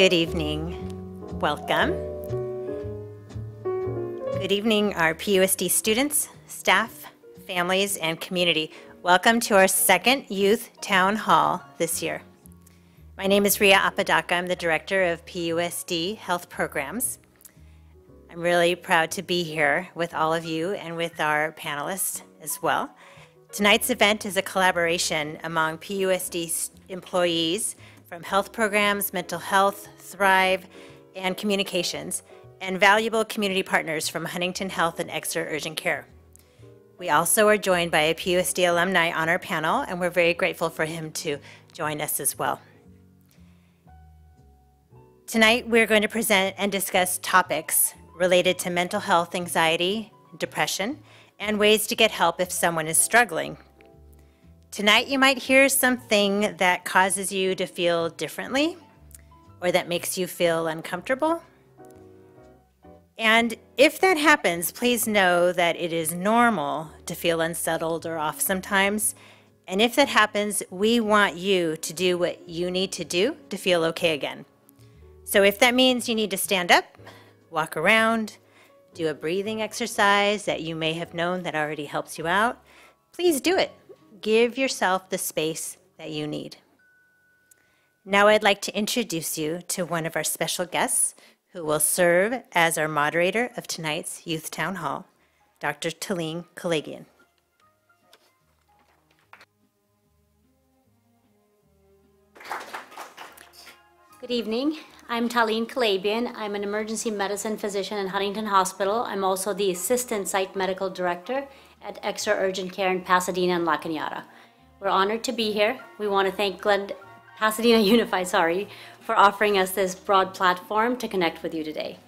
Good evening. Welcome. Good evening, our PUSD students, staff, families, and community. Welcome to our second Youth Town Hall this year. My name is Ria Apodaca. I'm the Director of PUSD Health Programs. I'm really proud to be here with all of you and with our panelists as well. Tonight's event is a collaboration among PUSD employees from health programs, mental health, Thrive, and communications, and valuable community partners from Huntington Health and Exer Urgent Care. We also are joined by a PUSD alumni on our panel, and we're very grateful for him to join us as well. Tonight, we're going to present and discuss topics related to mental health, anxiety, depression, and ways to get help if someone is struggling. Tonight, you might hear something that causes you to feel differently or that makes you feel uncomfortable. And if that happens, please know that it is normal to feel unsettled or off sometimes. And if that happens, we want you to do what you need to do to feel okay again. So if that means you need to stand up, walk around, do a breathing exercise that you may have known that already helps you out, please do it. Give yourself the space that you need. Now I'd like to introduce you to one of our special guests, who will serve as our moderator of tonight's Youth Town Hall, Dr. Talene Kalabian. Good evening. I'm Talene Kalabian. I'm an emergency medicine physician in Huntington Hospital. I'm also the assistant site medical director at Exer Urgent Care in Pasadena and La Cañada. We're honored to be here. We want to thank Glen Pasadena Unified, sorry, for offering us this broad platform to connect with you today.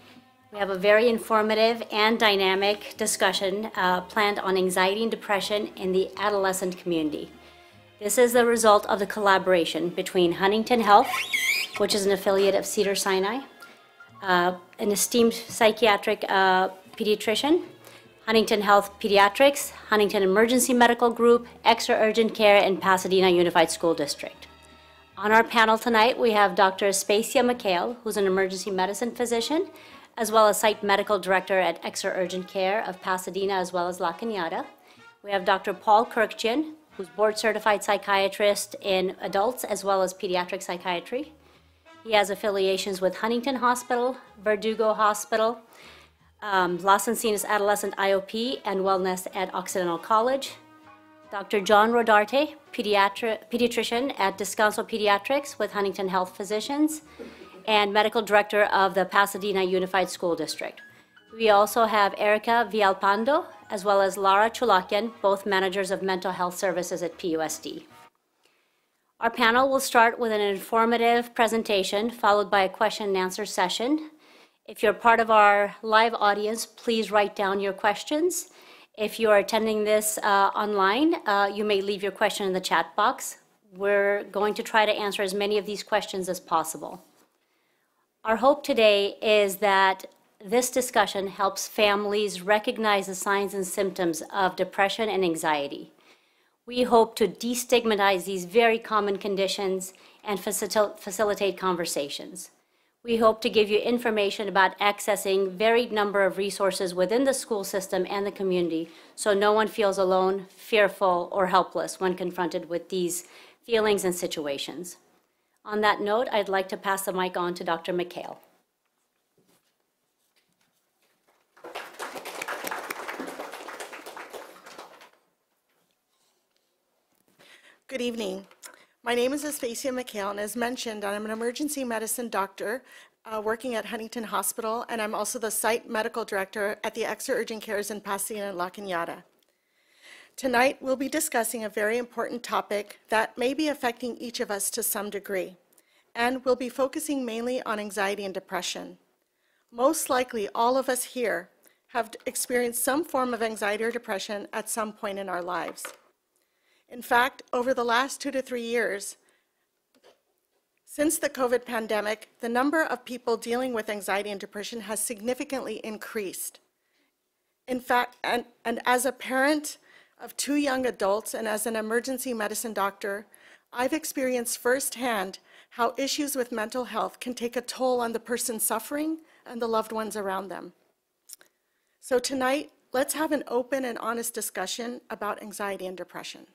We have a very informative and dynamic discussion uh, planned on anxiety and depression in the adolescent community. This is the result of the collaboration between Huntington Health, which is an affiliate of Cedar Sinai, uh, an esteemed psychiatric uh, pediatrician, Huntington Health Pediatrics, Huntington Emergency Medical Group, Exer Urgent Care, and Pasadena Unified School District. On our panel tonight, we have Dr. Aspasia McHale, who's an emergency medicine physician, as well as site medical director at Exer Urgent Care of Pasadena, as well as La Cañada. We have Dr. Paul Kurkjian, who's board certified psychiatrist in adults as well as pediatric psychiatry. He has affiliations with Huntington Hospital, Verdugo Hospital, um, Las Encinas Adolescent IOP, and Wellness at Occidental College. Dr. John Rodarte, pediatri- pediatrician at Descanso Pediatrics with Huntington Health Physicians, and medical director of the Pasadena Unified School District. We also have Erica Villalpando, as well as Lara Chulakian, both managers of mental health services at PUSD. Our panel will start with an informative presentation, followed by a question and answer session. If you're part of our live audience, please write down your questions if you are attending this uh, online, uh, you may leave your question in the chat box. We're going to try to answer as many of these questions as possible. Our hope today is that this discussion helps families recognize the signs and symptoms of depression and anxiety. We hope to destigmatize these very common conditions and facil facilitate conversations. We hope to give you information about accessing varied number of resources within the school system and the community so no one feels alone, fearful, or helpless when confronted with these feelings and situations. On that note, I'd like to pass the mic on to Dr. McHale. Good evening. My name is Aspasia McHale, and as mentioned, I'm an emergency medicine doctor uh, working at Huntington Hospital, and I'm also the site medical director at the Exer Urgent Cares in Pasadena and La Cañada. Tonight, we'll be discussing a very important topic that may be affecting each of us to some degree, and we'll be focusing mainly on anxiety and depression. Most likely, all of us here have experienced some form of anxiety or depression at some point in our lives. In fact, over the last two to three years, since the COVID pandemic, the number of people dealing with anxiety and depression has significantly increased. In fact, and, and as a parent of two young adults and as an emergency medicine doctor, I've experienced firsthand how issues with mental health can take a toll on the person suffering and the loved ones around them. So tonight, let's have an open and honest discussion about anxiety and depression.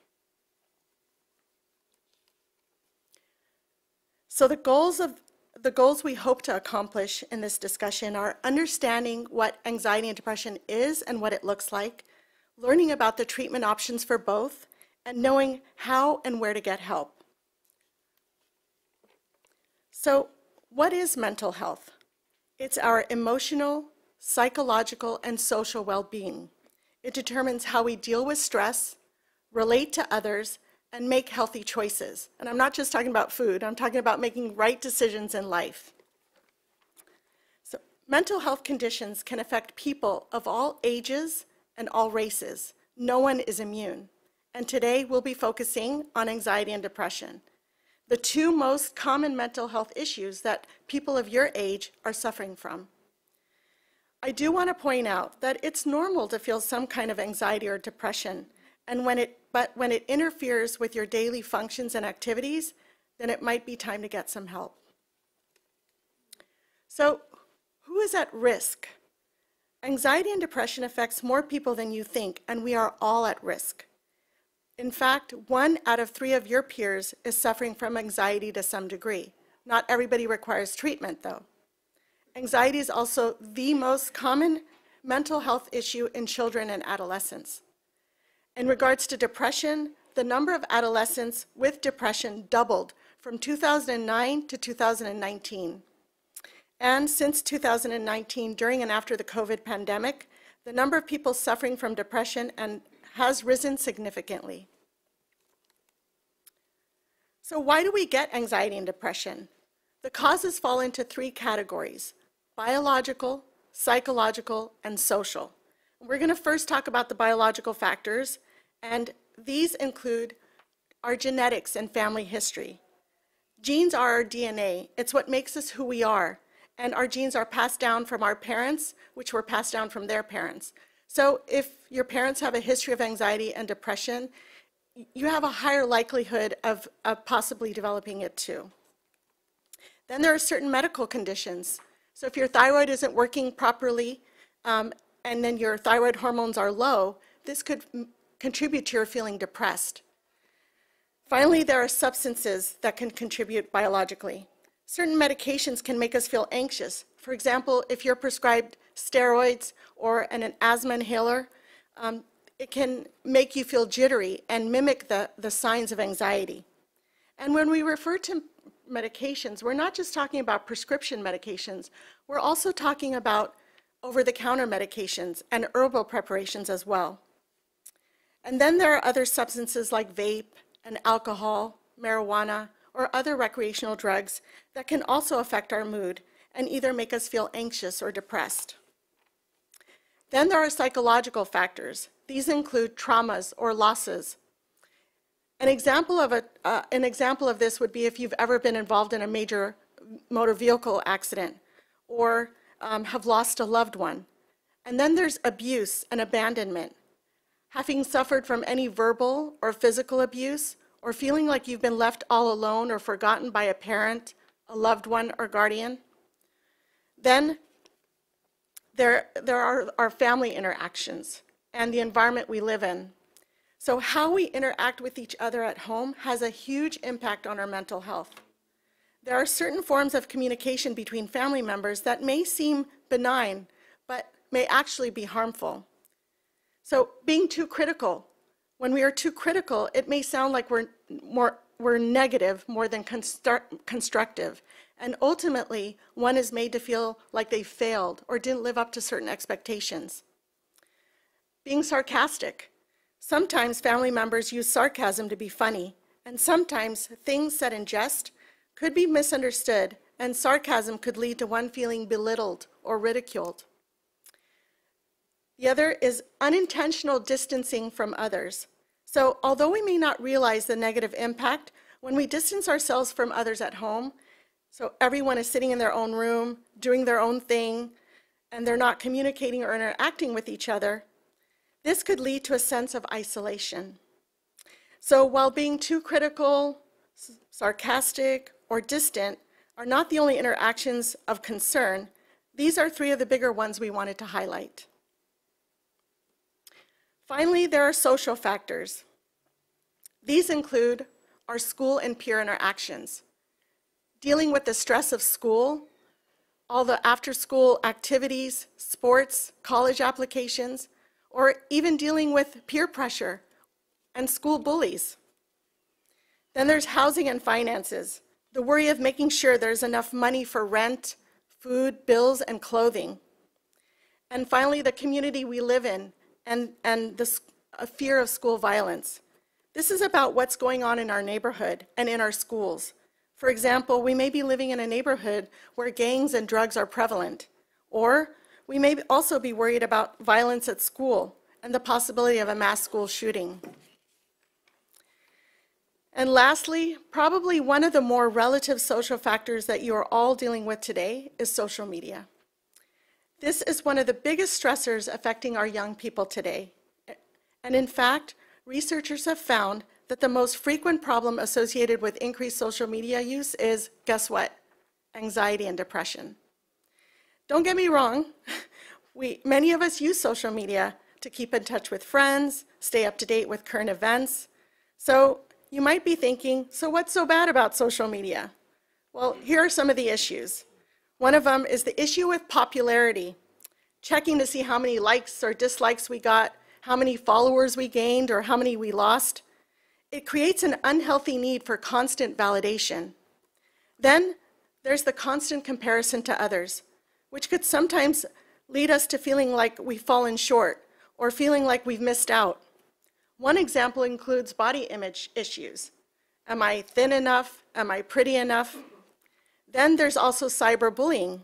So the goals of the goals we hope to accomplish in this discussion are understanding what anxiety and depression is and what it looks like, learning about the treatment options for both, and knowing how and where to get help. So, what is mental health? It's our emotional, psychological, and social well being. It determines how we deal with stress, relate to others, and make healthy choices. And I'm not just talking about food, I'm talking about making right decisions in life. So, mental health conditions can affect people of all ages and all races. No one is immune. And today we'll be focusing on anxiety and depression, the two most common mental health issues that people of your age are suffering from. I do want to point out that it's normal to feel some kind of anxiety or depression, and when it, but when it interferes with your daily functions and activities, then it might be time to get some help. So, who is at risk? Anxiety and depression affects more people than you think, and we are all at risk. In fact, one out of three of your peers is suffering from anxiety to some degree. Not everybody requires treatment, though. Anxiety is also the most common mental health issue in children and adolescents. In regards to depression, the number of adolescents with depression doubled from 2009 to 2019. And since 2019, during and after the COVID pandemic, the number of people suffering from depression and has risen significantly. So why do we get anxiety and depression? The causes fall into three categories, biological, psychological, and social. We're going to first talk about the biological factors, and these include our genetics and family history. Genes are our DNA. It's what makes us who we are. And our genes are passed down from our parents, which were passed down from their parents. So if your parents have a history of anxiety and depression, you have a higher likelihood of, of possibly developing it too. Then there are certain medical conditions. So if your thyroid isn't working properly um, and then your thyroid hormones are low, this could contribute to your feeling depressed. Finally, there are substances that can contribute biologically. Certain medications can make us feel anxious. For example, if you're prescribed steroids or an, an asthma inhaler, um, it can make you feel jittery and mimic the, the signs of anxiety. And when we refer to medications, we're not just talking about prescription medications, we're also talking about over the counter medications and herbal preparations as well. And then there are other substances like vape and alcohol, marijuana, or other recreational drugs that can also affect our mood and either make us feel anxious or depressed. Then there are psychological factors. These include traumas or losses. An example of, a, uh, an example of this would be if you've ever been involved in a major motor vehicle accident or um, have lost a loved one. And then there's abuse and abandonment having suffered from any verbal or physical abuse, or feeling like you've been left all alone or forgotten by a parent, a loved one, or guardian. Then there, there are our family interactions and the environment we live in. So, how we interact with each other at home has a huge impact on our mental health. There are certain forms of communication between family members that may seem benign, but may actually be harmful. So being too critical, when we are too critical, it may sound like we're more we're negative more than constru- constructive. And ultimately, one is made to feel like they failed or didn't live up to certain expectations. Being sarcastic. Sometimes family members use sarcasm to be funny, and sometimes things said in jest could be misunderstood, and sarcasm could lead to one feeling belittled or ridiculed. The other is unintentional distancing from others. So, although we may not realize the negative impact, when we distance ourselves from others at home, so everyone is sitting in their own room, doing their own thing, and they're not communicating or interacting with each other, this could lead to a sense of isolation. So, while being too critical, sarcastic, or distant are not the only interactions of concern. These are three of the bigger ones we wanted to highlight. Finally, there are social factors. These include our school and peer interactions, dealing with the stress of school, all the after-school activities, sports, college applications, or even dealing with peer pressure and school bullies. Then there's housing and finances, the worry of making sure there's enough money for rent, food, bills, and clothing. And finally, the community we live in and, and the fear of school violence. This is about what's going on in our neighborhood and in our schools. For example, we may be living in a neighborhood where gangs and drugs are prevalent, or we may also be worried about violence at school and the possibility of a mass school shooting. And lastly, probably one of the more relative social factors that you are all dealing with today is social media. This is one of the biggest stressors affecting our young people today. And in fact, researchers have found that the most frequent problem associated with increased social media use is, guess what? Anxiety and depression. Don't get me wrong, we, many of us use social media to keep in touch with friends, stay up to date with current events. So you might be thinking, so what's so bad about social media? Well, here are some of the issues. One of them is the issue with popularity, checking to see how many likes or dislikes we got, how many followers we gained, or how many we lost. It creates an unhealthy need for constant validation. Then there's the constant comparison to others, which could sometimes lead us to feeling like we've fallen short or feeling like we've missed out. One example includes body image issues. Am I thin enough? Am I pretty enough? Then there's also cyberbullying,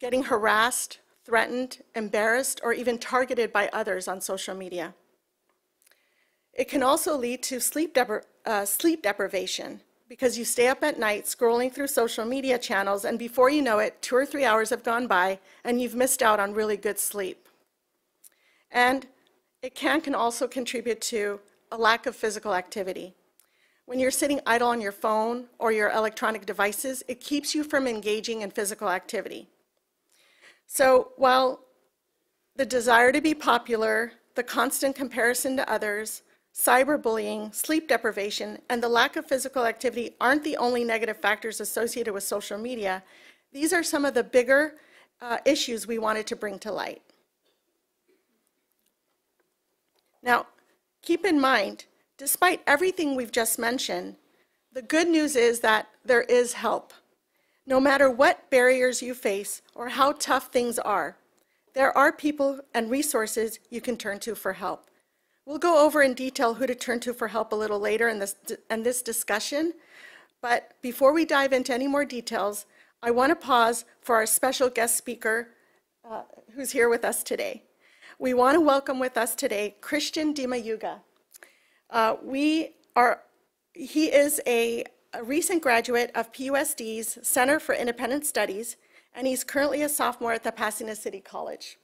getting harassed, threatened, embarrassed, or even targeted by others on social media. It can also lead to sleep, depri uh, sleep deprivation because you stay up at night scrolling through social media channels, and before you know it, two or three hours have gone by, and you've missed out on really good sleep. And it can, can also contribute to a lack of physical activity. When you're sitting idle on your phone or your electronic devices, it keeps you from engaging in physical activity. So while the desire to be popular, the constant comparison to others, cyberbullying, sleep deprivation, and the lack of physical activity aren't the only negative factors associated with social media, these are some of the bigger uh, issues we wanted to bring to light. Now, keep in mind, despite everything we've just mentioned, the good news is that there is help. No matter what barriers you face or how tough things are, there are people and resources you can turn to for help. We'll go over in detail who to turn to for help a little later in this, in this discussion, but before we dive into any more details, I want to pause for our special guest speaker uh, who's here with us today we want to welcome with us today Christian Dimayuga. Uh, we are, he is a, a recent graduate of PUSD's Center for Independent Studies, and he's currently a sophomore at the Pasadena City College.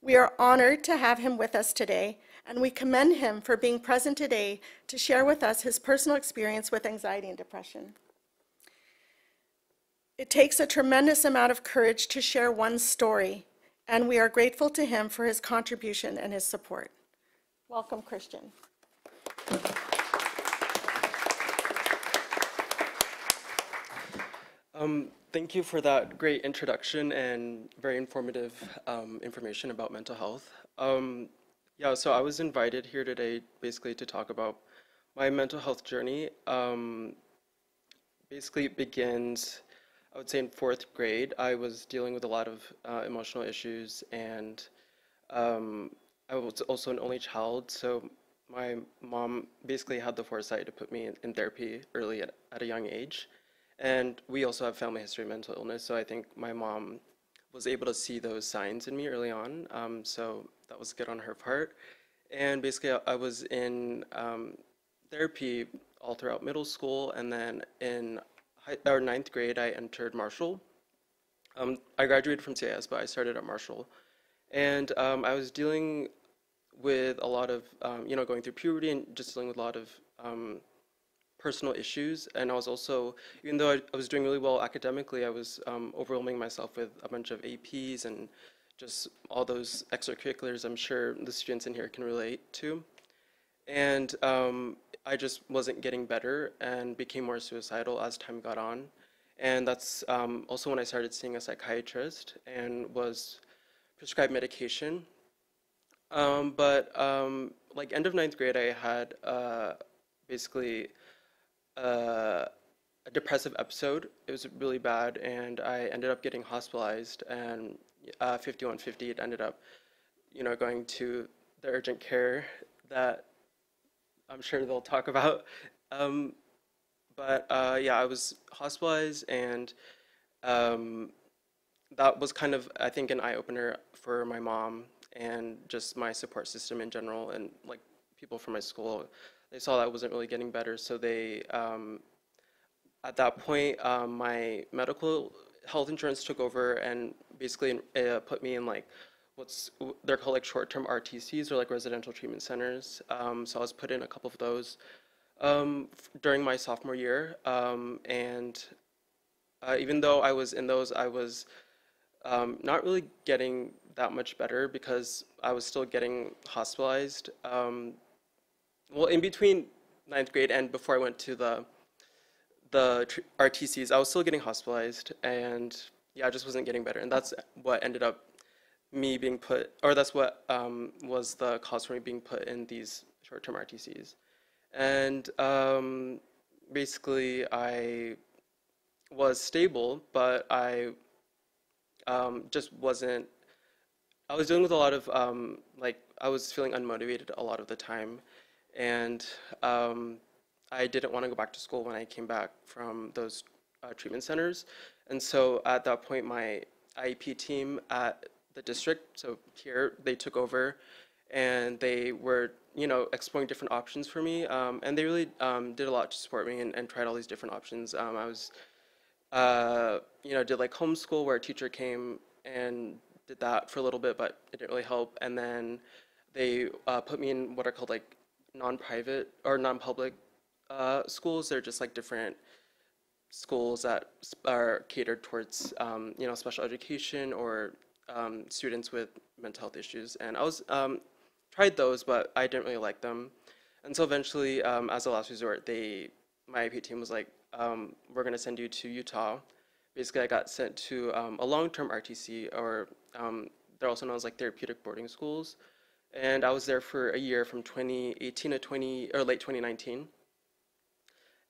We are honored to have him with us today, and we commend him for being present today to share with us his personal experience with anxiety and depression. It takes a tremendous amount of courage to share one's story and we are grateful to him for his contribution and his support. Welcome, Christian. Um, thank you for that great introduction and very informative um, information about mental health. Um, yeah, so I was invited here today basically to talk about my mental health journey. Um, basically, it begins I would say in fourth grade, I was dealing with a lot of uh, emotional issues, and um, I was also an only child, so my mom basically had the foresight to put me in, in therapy early at, at, a young age. And we also have family history of mental illness, so I think my mom was able to see those signs in me early on, um, so that was good on her part. And basically, I, I was in um, therapy all throughout middle school, and then in or ninth grade, I entered Marshall. Um, I graduated from CIS, but I started at Marshall. And um, I was dealing with a lot of, um, you know, going through puberty and just dealing with a lot of um, personal issues, and I was also, even though I, I was doing really well academically, I was um, overwhelming myself with a bunch of APs and just all those extracurriculars. I'm sure the students in here can relate to, and um, I just wasn't getting better and became more suicidal as time got on, and that's um, also when I started seeing a psychiatrist and was prescribed medication. Um, but um, like end of ninth grade, I had uh, basically uh, a depressive episode. It was really bad, and I ended up getting hospitalized. And uh, 5150, it ended up, you know, going to the urgent care that I'm sure they'll talk about. Um, but uh, yeah, I was hospitalized, and um, that was kind of, I think, an eye opener for my mom and just my support system in general, and like people from my school. They saw that wasn't really getting better, so they, um, at that point, um, my medical health insurance took over and basically uh, put me in like what's they're called like short-term RTCs or like residential treatment centers. Um, so I was put in a couple of those um, during my sophomore year, um, and uh, even though I was in those, I was um, not really getting that much better because I was still getting hospitalized. Um, well, in between ninth grade and before I went to the the RTCs, I was still getting hospitalized, and yeah, I just wasn't getting better, and that's what ended up me being put, or that's what um, was the cause for me being put in these short-term RTCs, and um, basically I was stable, but I um, just wasn't. I was dealing with a lot of um, like I was feeling unmotivated a lot of the time, and um, I didn't want to go back to school when I came back from those uh, treatment centers, and so at that point, my IEP team at the district, so here, they took over, and they were you know exploring different options for me, um, and they really um, did a lot to support me and, and tried all these different options. Um, I was uh, you know, did like homeschool where a teacher came and did that for a little bit, but it didn't really help. And then they uh, put me in what are called like non-private or non-public uh, schools. They're just like different schools that are catered towards, um, you know, special education or um, students with mental health issues. And I was um, tried those, but I didn't really like them. And so eventually, um, as a last resort, they my IEP team was like, um, "We're going to send you to Utah." Basically, I got sent to um, a long-term RTC, or um, they're also known as like therapeutic boarding schools. And I was there for a year, from 2018 to 20 or late 2019.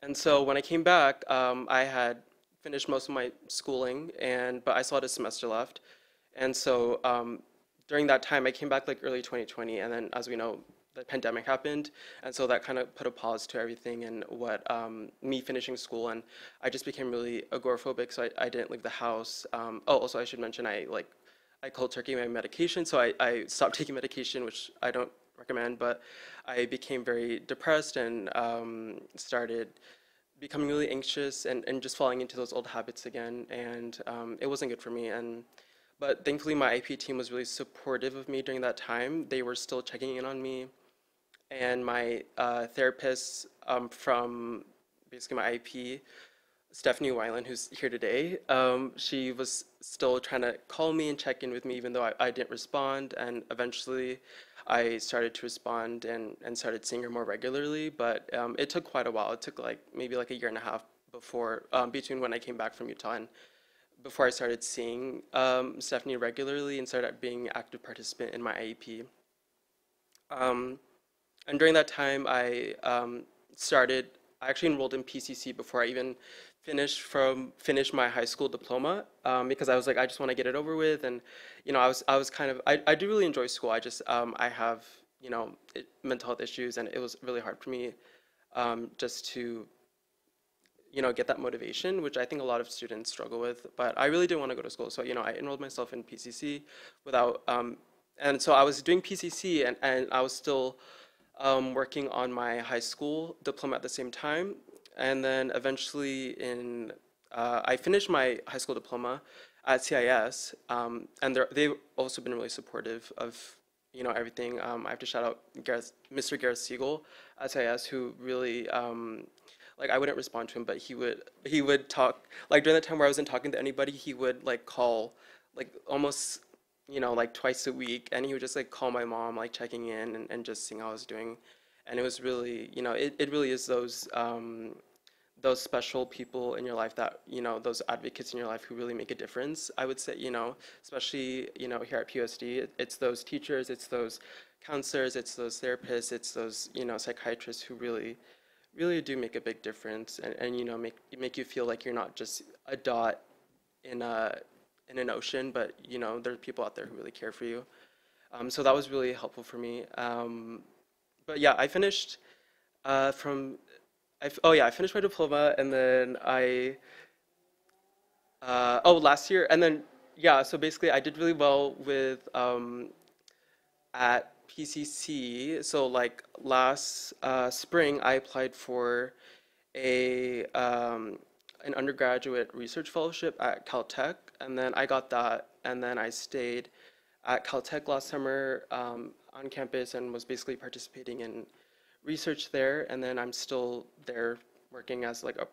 And so when I came back, um, I had finished most of my schooling, and but I still had a semester left. And so um, during that time, I came back like early 2020, and then as we know, the pandemic happened, and so that kind of put a pause to everything and what um, me finishing school, and I just became really agoraphobic, so I, I didn't leave the house. Um, oh, also I should mention I like I cold turkey my medication, so I, I stopped taking medication, which I don't recommend, but I became very depressed and um, started becoming really anxious and, and just falling into those old habits again, and um, it wasn't good for me. And but thankfully, my IEP team was really supportive of me during that time. They were still checking in on me, and my uh, therapist um, from basically my IEP, Stephanie Weiland, who's here today, um, she was still trying to call me and check in with me, even though I, I didn't respond. And eventually, I started to respond and, and started seeing her more regularly. But um, it took quite a while. It took like maybe like a year and a half before, um, between when I came back from Utah and before I started seeing um, Stephanie regularly and started being an active participant in my IEP. And during that time, I um, started. I actually enrolled in PCC before I even finished from finished my high school diploma um, because I was like, I just want to get it over with, and you know, I was I was kind of I, I do really enjoy school. I just um, I have you know it, mental health issues, and it was really hard for me um, just to you know get that motivation, which I think a lot of students struggle with. But I really didn't want to go to school, so you know, I enrolled myself in PCC without. Um, and so I was doing PCC, and, and I was still um, working on my high school diploma at the same time. And then eventually, in uh, I finished my high school diploma at CIS, um, and they've also been really supportive of you know everything. Um, I have to shout out Gareth, Mr. Gareth Siegel at CIS, who really um, like I wouldn't respond to him, but he would he would talk like during the time where I wasn't talking to anybody, he would like call like almost you know like twice a week, and he would just like call my mom like checking in and, and just seeing how I was doing, and it was really you know it, it really is those um, those special people in your life that you know those advocates in your life who really make a difference i would say you know especially you know here at pusd it's those teachers it's those counselors it's those therapists it's those you know psychiatrists who really really do make a big difference and, and you know make make you feel like you're not just a dot in a in an ocean but you know there are people out there who really care for you. Um, so that was really helpful for me. Um, but yeah i finished uh, from I f- oh yeah, I finished my diploma and then I uh, oh last year. And then yeah, so basically I did really well with um, at PCC. So like last uh, spring, I applied for a um, an undergraduate research fellowship at Caltech, and then I got that, and then I stayed at Caltech last summer um, on campus and was basically participating in research there, and then I'm still there working as like a,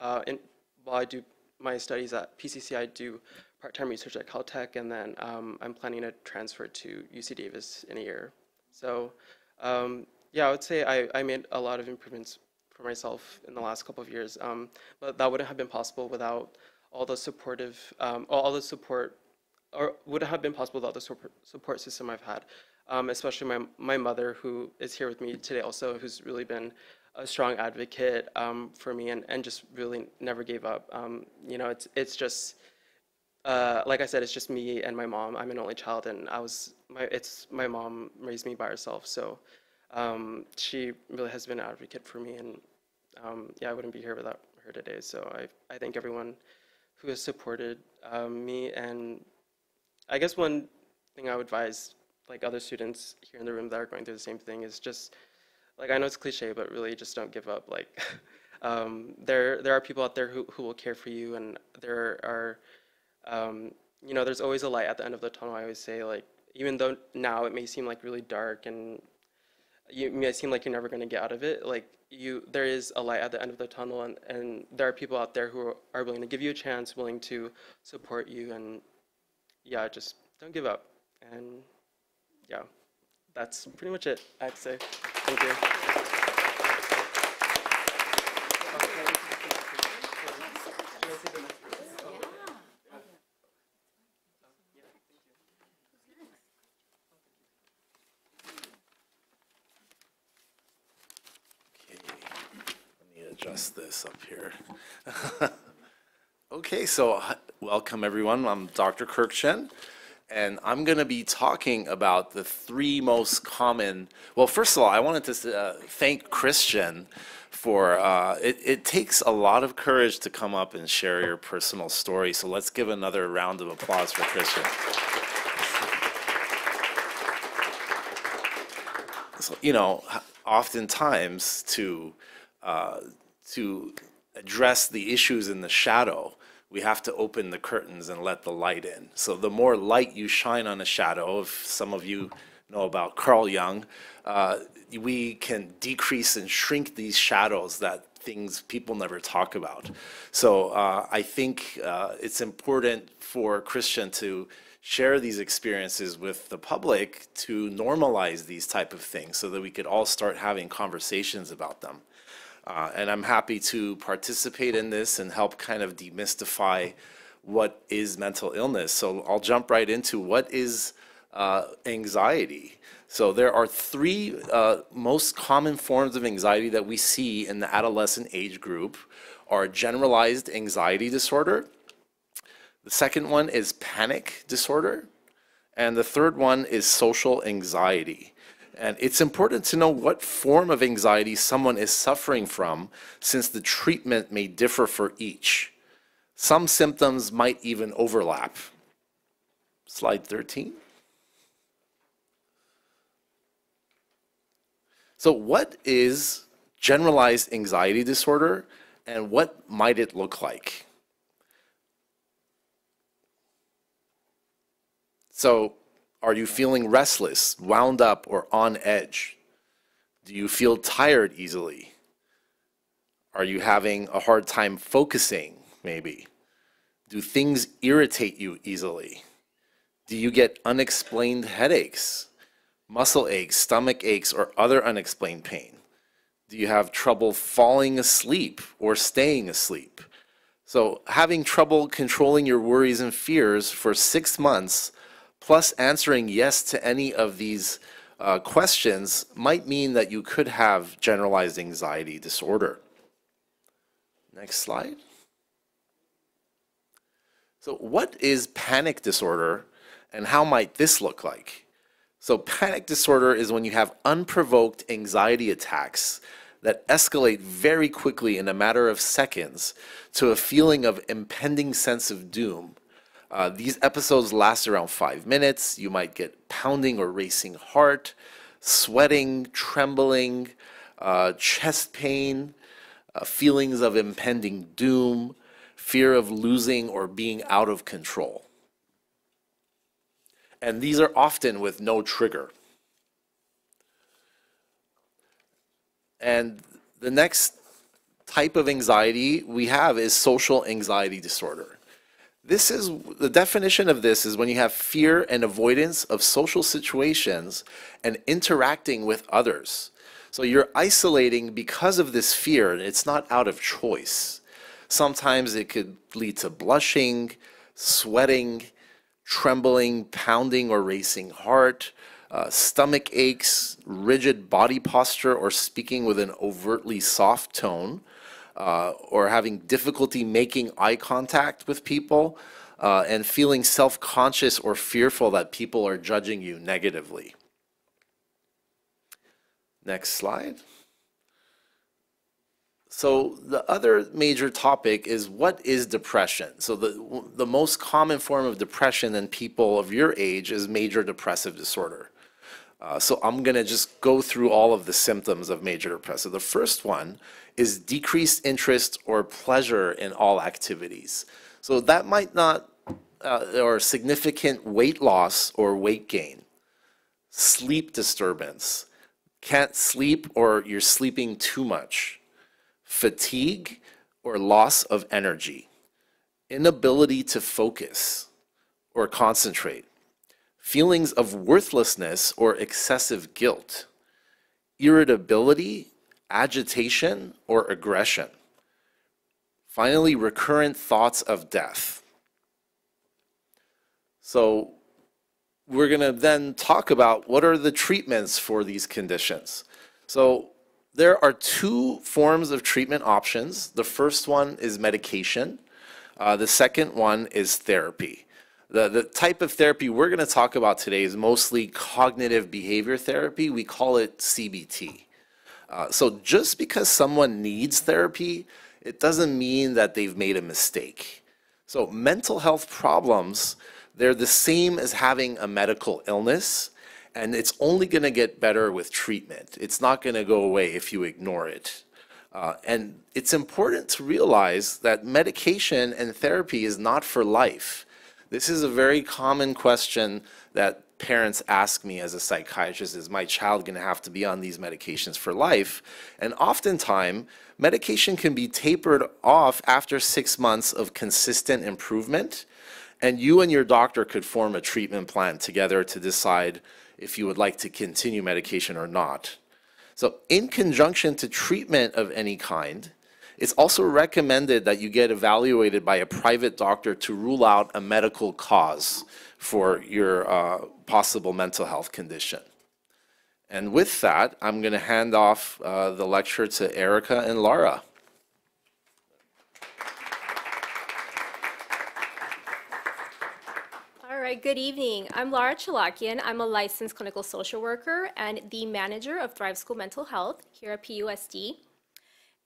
uh, in, while I do my studies at PCC, I do part-time research at Caltech, and then um, I'm planning to transfer to UC Davis in a year. So um, yeah, I would say I, I made a lot of improvements for myself in the last couple of years, um, but that wouldn't have been possible without all the supportive, um, all the support, or wouldn't have been possible without the support, support system I've had um, especially my, my mother, who is here with me today also, who's really been a strong advocate um, for me and, and just really never gave up. Um, you know, it's, it's just, uh, like I said, it's just me and my mom. I'm an only child, and I was, my, it's, my mom raised me by herself, so um, she really has been an advocate for me, and um, yeah, I wouldn't be here without her today. So I, I thank everyone who has supported um, me, and I guess one thing I would advise like other students here in the room that are going through the same thing is just like I know it's cliche, but really just don't give up. Like um, there there are people out there who who will care for you, and there are um, you know there's always a light at the end of the tunnel. I always say like even though now it may seem like really dark and you may seem like you're never going to get out of it like you there is a light at the end of the tunnel and, and there are people out there who are willing to give you a chance willing to support you and yeah just don't give up and yeah, that's pretty much it, I'd say. Thank you. Okay, let me this up here. Okay, so welcome everyone. I'm Dr. Kirk Chen, and I'm going to be talking about the three most common. Well, first of all, I wanted to uh, thank Christian for. Uh, it, it takes a lot of courage to come up and share your personal story. So let's give another round of applause for Christian. So, you know, oftentimes to uh, to address the issues in the shadow, we have to open the curtains and let the light in. So the more light you shine on a shadow, if some of you know about Carl Jung, uh, we can decrease and shrink these shadows that things people never talk about. So uh, I think uh, it's important for Christian to share these experiences with the public to normalize these type of things so that we could all start having conversations about them. Uh, and I'm happy to participate in this and help kind of demystify what is mental illness. So I'll jump right into what is uh, anxiety. So there are three uh, most common forms of anxiety that we see in the adolescent age group are generalized anxiety disorder. The second one is panic disorder. And the third one is social anxiety. And it's important to know what form of anxiety someone is suffering from, since the treatment may differ for each. Some symptoms might even overlap. Slide 13. So, what is generalized anxiety disorder and what might it look like? So, are you feeling restless, wound up, or on edge? Do you feel tired easily? Are you having a hard time focusing, maybe? Do things irritate you easily? Do you get unexplained headaches, muscle aches, stomach aches, or other unexplained pain? Do you have trouble falling asleep or staying asleep? So, having trouble controlling your worries and fears for six months, plus answering yes to any of these uh, questions, might mean that you could have generalized anxiety disorder. Next slide. So, what is panic disorder and how might this look like? So, panic disorder is when you have unprovoked anxiety attacks that escalate very quickly in a matter of seconds to a feeling of impending sense of doom. Uh, these episodes last around five minutes. You might get pounding or racing heart, sweating, trembling, uh, chest pain, uh, feelings of impending doom, fear of losing or being out of control. And these are often with no trigger. And the next type of anxiety we have is social anxiety disorder. This is the definition of this is when you have fear and avoidance of social situations and interacting with others. So you're isolating because of this fear, and it's not out of choice. Sometimes it could lead to blushing, sweating, trembling, pounding or racing heart, uh, stomach aches, rigid body posture, or speaking with an overtly soft tone, uh, or having difficulty making eye contact with people, uh, and feeling self conscious or fearful that people are judging you negatively. Next slide. So the other major topic is what is depression? So the, the most common form of depression in people of your age is major depressive disorder. Uh, so I'm going to just go through all of the symptoms of major depressive. The first one is decreased interest or pleasure in all activities. So that might not, uh, or significant weight loss or weight gain, sleep disturbance, can't sleep or you're sleeping too much, fatigue or loss of energy, inability to focus or concentrate, feelings of worthlessness or excessive guilt, irritability, agitation, or aggression. Finally, recurrent thoughts of death. So, we're going to then talk about what are the treatments for these conditions. So, there are two forms of treatment options. The first one is medication, uh, the second one is therapy. The, the type of therapy we're going to talk about today is mostly cognitive behavior therapy. We call it CBT. Uh, so just because someone needs therapy, it doesn't mean that they've made a mistake. So mental health problems, they're the same as having a medical illness, and it's only going to get better with treatment. It's not going to go away if you ignore it. Uh, and it's important to realize that medication and therapy is not for life. This is a very common question that parents ask me as a psychiatrist is my child going to have to be on these medications for life? And oftentimes medication can be tapered off after six months of consistent improvement and you and your doctor could form a treatment plan together to decide if you would like to continue medication or not. So in conjunction to treatment of any kind it's also recommended that you get evaluated by a private doctor to rule out a medical cause for your uh, possible mental health condition. And with that, I'm going to hand off uh, the lecture to Erica and Laura. All right, good evening. I'm Laura Chalakian. I'm a licensed clinical social worker and the manager of Thrive School Mental Health here at PUSD.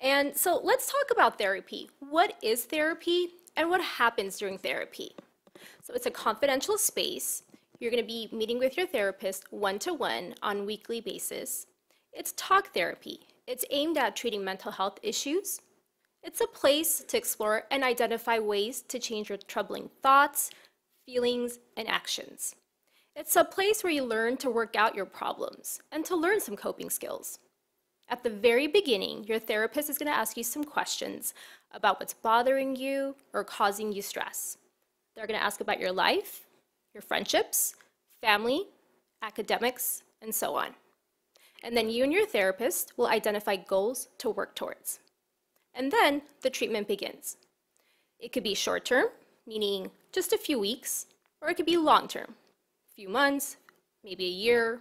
And so let's talk about therapy. What is therapy and what happens during therapy? So it's a confidential space. You're going to be meeting with your therapist one to one on weekly basis. It's talk therapy. It's aimed at treating mental health issues. It's a place to explore and identify ways to change your troubling thoughts, feelings, and actions. It's a place where you learn to work out your problems and to learn some coping skills. At the very beginning, your therapist is going to ask you some questions about what's bothering you or causing you stress. They're going to ask about your life, your friendships, family, academics, and so on. And then you and your therapist will identify goals to work towards. And then the treatment begins. It could be short term, meaning just a few weeks, or it could be long term, a few months, maybe a year.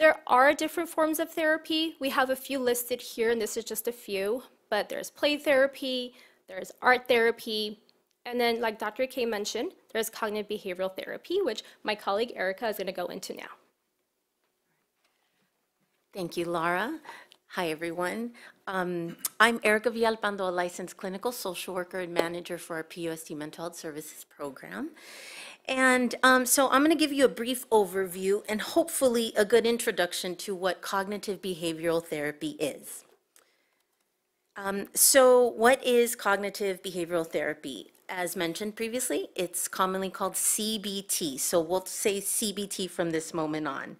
There are different forms of therapy. We have a few listed here, and this is just a few, but there's play therapy, there's art therapy, and then, like Dr. K mentioned, there's cognitive behavioral therapy, which my colleague Erica is going to go into now. Thank you, Laura. Hi, everyone. Um, I'm Erica Villalpando, a licensed clinical social worker and manager for our PUSD Mental Health Services program. And um, so I'm going to give you a brief overview and hopefully a good introduction to what cognitive behavioral therapy is. Um, so what is cognitive behavioral therapy? As mentioned previously, it's commonly called CBT. So we'll say CBT from this moment on.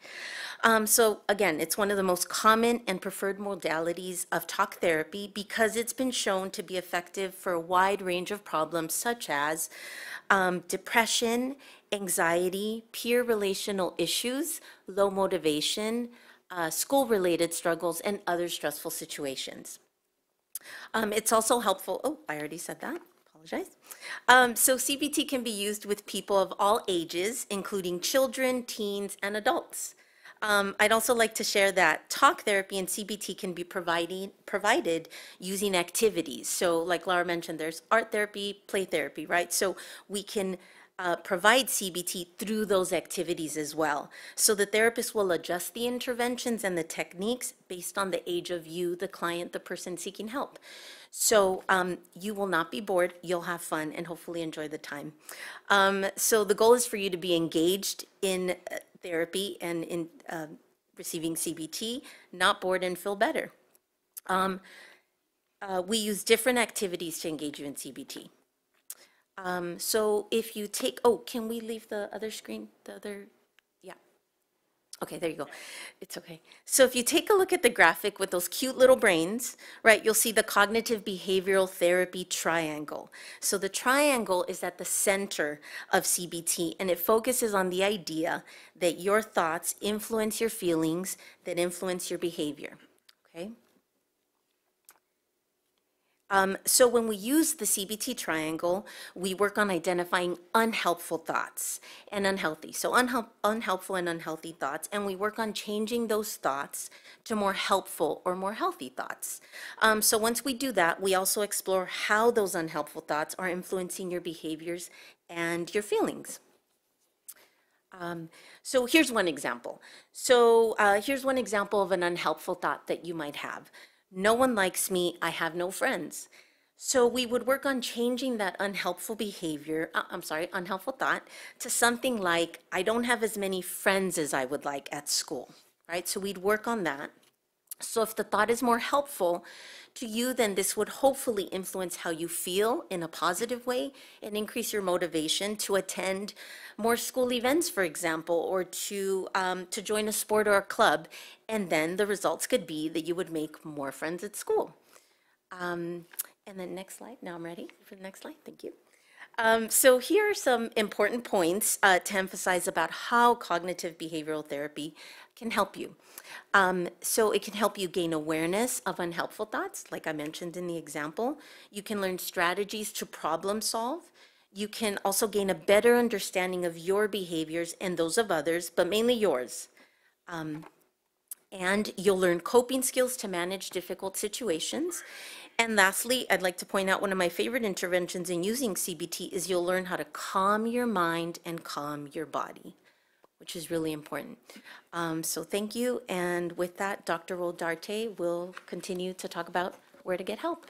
Um, so again, it's one of the most common and preferred modalities of talk therapy because it's been shown to be effective for a wide range of problems such as um, depression, anxiety, peer relational issues, low motivation, uh, school-related struggles, and other stressful situations. Um, it's also helpful, oh, I already said that, apologize. Um, so CBT can be used with people of all ages, including children, teens, and adults. Um, I'd also like to share that talk therapy and CBT can be providing, provided using activities. So like Laura mentioned, there's art therapy, play therapy, right? So we can uh, provide CBT through those activities as well. So the therapist will adjust the interventions and the techniques based on the age of you, the client, the person seeking help. So um, you will not be bored, you'll have fun, and hopefully enjoy the time. Um, so the goal is for you to be engaged in uh, therapy and in uh, receiving CBT, not bored and feel better. Um, uh, we use different activities to engage you in CBT. Um, so if you take, oh, can we leave the other screen, the other, yeah. Okay, there you go. It's okay. So if you take a look at the graphic with those cute little brains, right, you'll see the cognitive behavioral therapy triangle. So the triangle is at the center of CBT and it focuses on the idea that your thoughts influence your feelings that influence your behavior, okay? Um, so when we use the CBT triangle, we work on identifying unhelpful thoughts and unhealthy. So unhelp, unhelpful and unhealthy thoughts, and we work on changing those thoughts to more helpful or more healthy thoughts. Um, so once we do that, we also explore how those unhelpful thoughts are influencing your behaviors and your feelings. Um, so here's one example. So uh, here's one example of an unhelpful thought that you might have. No one likes me, I have no friends. So we would work on changing that unhelpful behavior, uh, I'm sorry, unhelpful thought, to something like, I don't have as many friends as I would like at school, right? So we'd work on that. So if the thought is more helpful to you, then this would hopefully influence how you feel in a positive way and increase your motivation to attend more school events, for example, or to, um, to join a sport or a club. And then the results could be that you would make more friends at school. Um, and then next slide. Now I'm ready for the next slide. Thank you. Um, so here are some important points uh, to emphasize about how cognitive behavioral therapy can help you. Um, so it can help you gain awareness of unhelpful thoughts, like I mentioned in the example. You can learn strategies to problem solve. You can also gain a better understanding of your behaviors and those of others, but mainly yours. Um, and you'll learn coping skills to manage difficult situations. And lastly, I'd like to point out one of my favorite interventions in using CBT is you'll learn how to calm your mind and calm your body, which is really important. Um, so thank you. And with that, Dr. Rodarte will continue to talk about where to get help.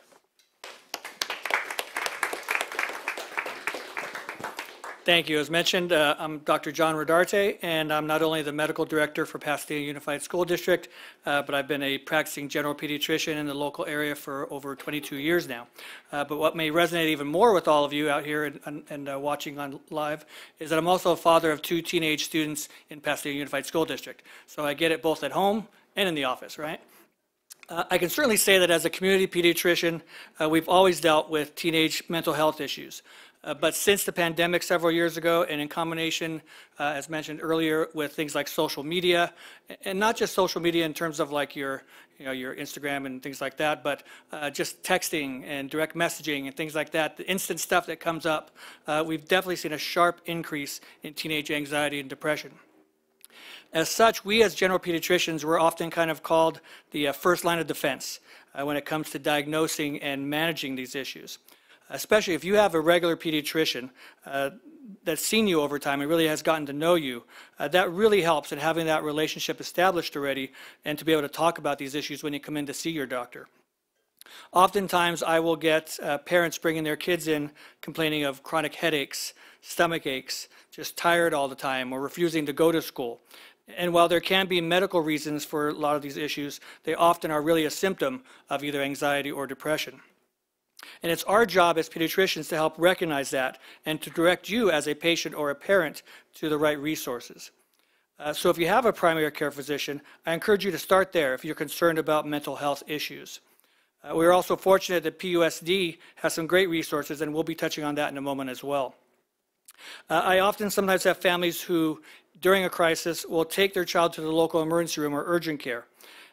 Thank you. As mentioned, uh, I'm Dr. John Rodarte, and I'm not only the medical director for Pasadena Unified School District, uh, but I've been a practicing general pediatrician in the local area for over 22 years now. Uh, But what may resonate even more with all of you out here and- and uh, watching on live is that I'm also a father of two teenage students in Pasadena Unified School District. So I get it both at home and in the office, right? Uh, I can certainly say that as a community pediatrician, uh, we've always dealt with teenage mental health issues. Uh, But since the pandemic several years ago, and in combination, uh, as mentioned earlier, with things like social media, and not just social media in terms of like your, you know, your Instagram and things like that, but uh, just texting and direct messaging and things like that, the instant stuff that comes up, uh, we've definitely seen a sharp increase in teenage anxiety and depression. As such, we as general pediatricians, we're often kind of called the uh, first line of defense when it comes to diagnosing and managing these issues. Especially if you have a regular pediatrician uh, that's seen you over time and really has gotten to know you, uh, that really helps in having that relationship established already and to be able to talk about these issues when you come in to see your doctor. Oftentimes, I will get uh, parents bringing their kids in complaining of chronic headaches, stomach aches, just tired all the time, or refusing to go to school. And while there can be medical reasons for a lot of these issues, they often are really a symptom of either anxiety or depression. And it's our job as pediatricians to help recognize that and to direct you as a patient or a parent to the right resources. Uh, so if you have a primary care physician, I encourage you to start there if you're concerned about mental health issues. Uh, we're also fortunate that PUSD has some great resources, and we'll be touching on that in a moment as well. Uh, I often sometimes have families who, during a crisis, will take their child to the local emergency room or urgent care.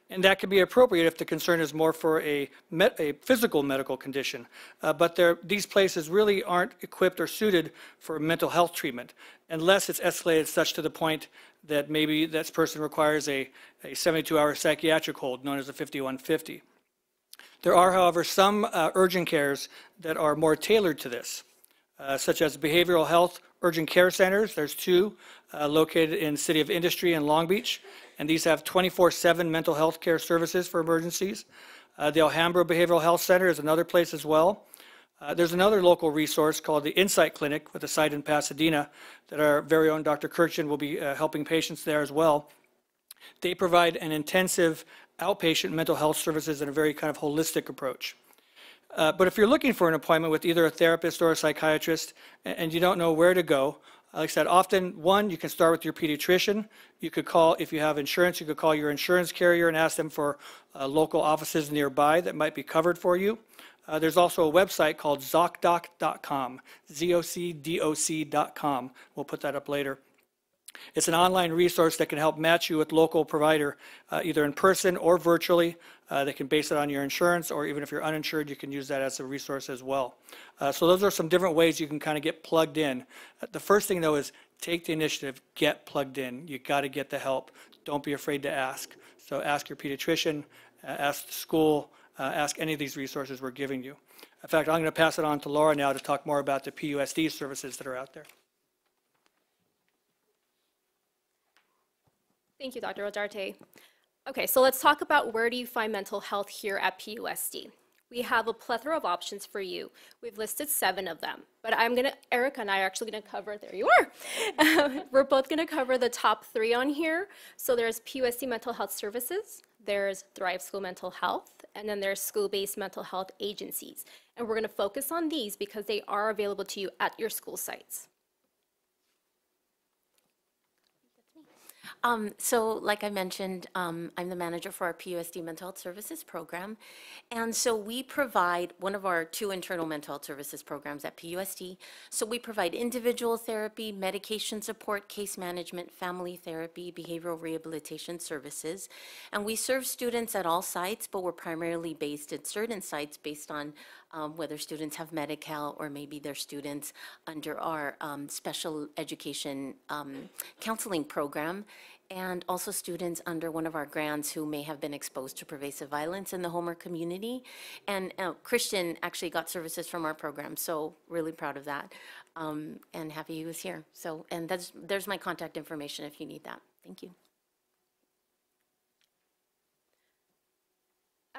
And that can be appropriate if the concern is more for a, met, a physical medical condition. Uh, but these places really aren't equipped or suited for mental health treatment unless it's escalated such to the point that maybe this person requires a, a 72 hour psychiatric hold known as a 5150. There are, however, some uh, urgent cares that are more tailored to this, uh, such as behavioral health urgent care centers. There's two uh, located in City of Industry and Long Beach, and these have 24-7 mental health care services for emergencies. Uh, the Alhambra Behavioral Health Center is another place as well. Uh, there's another local resource called the Insight Clinic with a site in Pasadena that our very own Dr. Kirchen will be uh, helping patients there as well. They provide an intensive outpatient mental health services in a very kind of holistic approach. Uh, but if you're looking for an appointment with either a therapist or a psychiatrist and, and you don't know where to go, like I said, often, one, you can start with your pediatrician. You could call, if you have insurance, you could call your insurance carrier and ask them for uh, local offices nearby that might be covered for you. Uh, there's also a website called zocdoc.com, Z-O-C-D-O-C.com. We'll put that up later. It's an online resource that can help match you with local provider, uh, either in person or virtually. Uh, they can base it on your insurance, or even if you're uninsured, you can use that as a resource as well. Uh, so those are some different ways you can kind of get plugged in. Uh, the first thing, though, is take the initiative, get plugged in. You got to get the help. Don't be afraid to ask. So ask your pediatrician, uh, ask the school, uh, ask any of these resources we're giving you. In fact, I'm going to pass it on to Laura now to talk more about the PUSD services that are out there. Thank you, Dr. Rodarte. Okay, so let's talk about where do you find mental health here at PUSD. We have a plethora of options for you. We've listed seven of them, but I'm gonna, Erica and I are actually gonna cover, there you are. We're both gonna cover the top three on here. So there's PUSD Mental Health Services, there's Thrive School Mental Health, and then there's school-based mental health agencies. And we're gonna focus on these because they are available to you at your school sites. Um, so, like I mentioned, um, I'm the manager for our PUSD Mental Health Services program. And so we provide one of our two internal mental health services programs at PUSD. So we provide individual therapy, medication support, case management, family therapy, behavioral rehabilitation services. And we serve students at all sites, but we're primarily based at certain sites based on um, whether students have Medi-Cal or maybe they're students under our um, special education um, counseling program and also students under one of our grants who may have been exposed to pervasive violence in the home or community. And uh, Christian actually got services from our program, so really proud of that. Um, and happy he was here. So, and that's, there's my contact information if you need that. Thank you.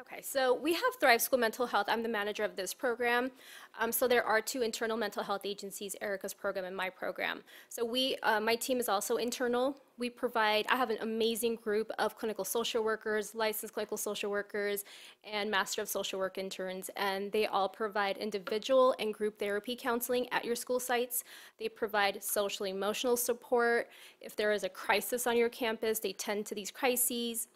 Okay, so we have Thrive School Mental Health. I'm the manager of this program. Um, so there are two internal mental health agencies, Erica's program and my program. So we, uh, my team is also internal. We provide, I have an amazing group of clinical social workers, licensed clinical social workers, and Master of Social Work interns, and they all provide individual and group therapy counseling at your school sites. They provide social emotional support. If there is a crisis on your campus, they tend to these crises.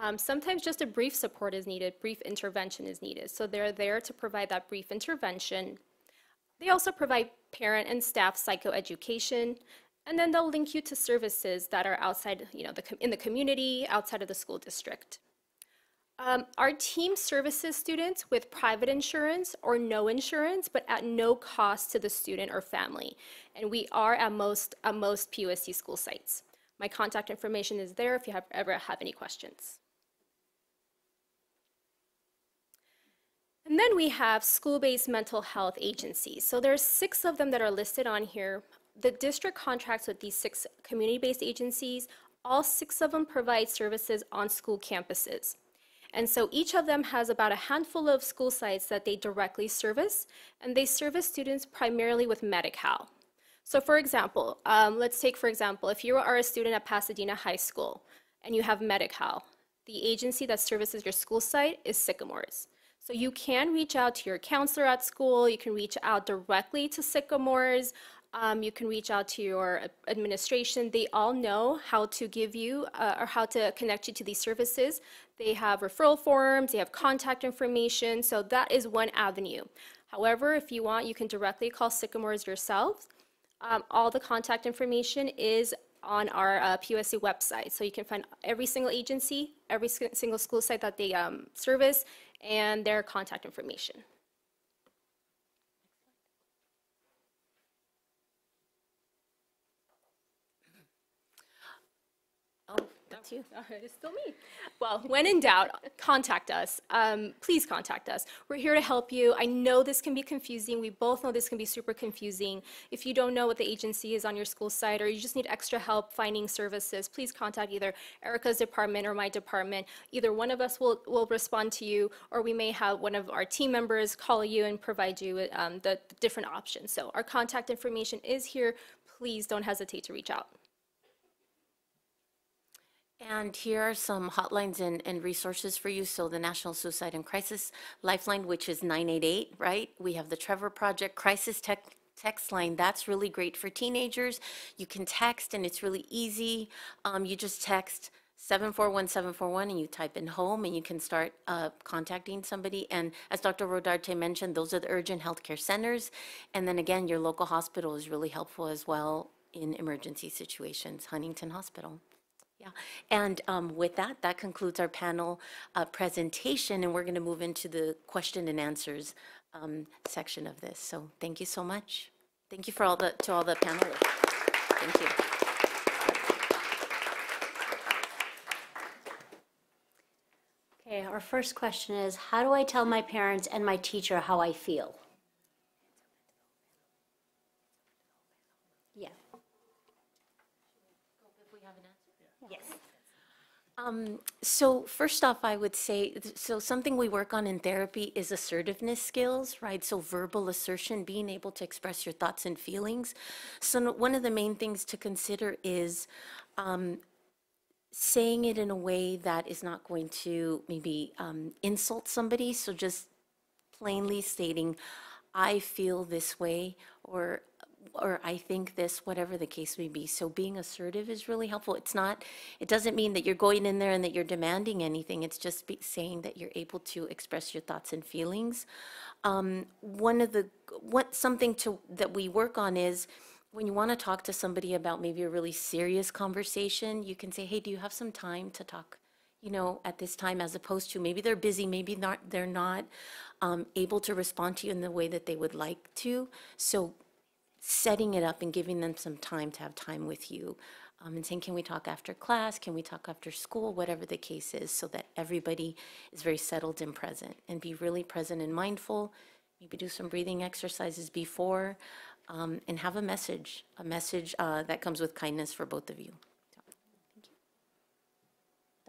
Um, sometimes just a brief support is needed, brief intervention is needed. So they're there to provide that brief intervention. They also provide parent and staff psychoeducation, and then they'll link you to services that are outside, you know, the, in the community, outside of the school district. Um, our team services students with private insurance or no insurance, but at no cost to the student or family. And we are at most, at most PUSD school sites. My contact information is there if you have, ever have any questions. And then we have school-based mental health agencies. So there's six of them that are listed on here. The district contracts with these six community-based agencies. All six of them provide services on school campuses. And so each of them has about a handful of school sites that they directly service, and they service students primarily with Medi-Cal. So for example, um, let's take for example, if you are a student at Pasadena High School and you have Medi-Cal, the agency that services your school site is Sycamores. So you can reach out to your counselor at school, you can reach out directly to Sycamores, um, you can reach out to your administration. They all know how to give you uh, or how to connect you to these services. They have referral forms, they have contact information, so that is one avenue. However, if you want, you can directly call Sycamores yourself. Um, all the contact information is on our uh, PUSD website. So you can find every single agency, every single school site that they um, service, and their contact information. Oh, you. It's still me. Well, when in doubt, contact us. Um, please contact us. We're here to help you. I know this can be confusing. We both know this can be super confusing. If you don't know what the agency is on your school site or you just need extra help finding services, please contact either Erica's department or my department. Either one of us will, will respond to you or we may have one of our team members call you and provide you with um, the, the different options. So our contact information is here. Please don't hesitate to reach out. And here are some hotlines and, and resources for you. So the National Suicide and Crisis Lifeline, which is 988, right? We have the Trevor Project Crisis Tech text line. That's really great for teenagers. You can text and it's really easy. Um, you just text 741741 and you type in home and you can start uh, contacting somebody. And as Dr. Rodarte mentioned, those are the urgent healthcare centers. And then again, your local hospital is really helpful as well in emergency situations, Huntington Hospital. Yeah, and um, with that, that concludes our panel uh, presentation, and we're going to move into the question and answers um, section of this. So thank you so much. Thank you for all the to all the panelists. Thank you. Okay, our first question is, how do I tell my parents and my teacher how I feel? Yeah. Yes. Um, so first off, I would say, so something we work on in therapy is assertiveness skills, right? So verbal assertion, being able to express your thoughts and feelings. So one of the main things to consider is um, saying it in a way that is not going to maybe um, insult somebody. So just plainly stating, I feel this way, or or I think this, whatever the case may be. So being assertive is really helpful. It's not, it doesn't mean that you're going in there and that you're demanding anything. It's just be, saying that you're able to express your thoughts and feelings. Um, one of the, what something to that we work on is when you want to talk to somebody about maybe a really serious conversation, you can say, "Hey, do you have some time to talk?" you know, at this time, as opposed to maybe they're busy, maybe not, they're not um, able to respond to you in the way that they would like to. So setting it up and giving them some time to have time with you um, and saying, can we talk after class? Can we talk after school? Whatever the case is, so that everybody is very settled and present and be really present and mindful. Maybe do some breathing exercises before um, and have a message, a message uh, that comes with kindness for both of you. So, thank you.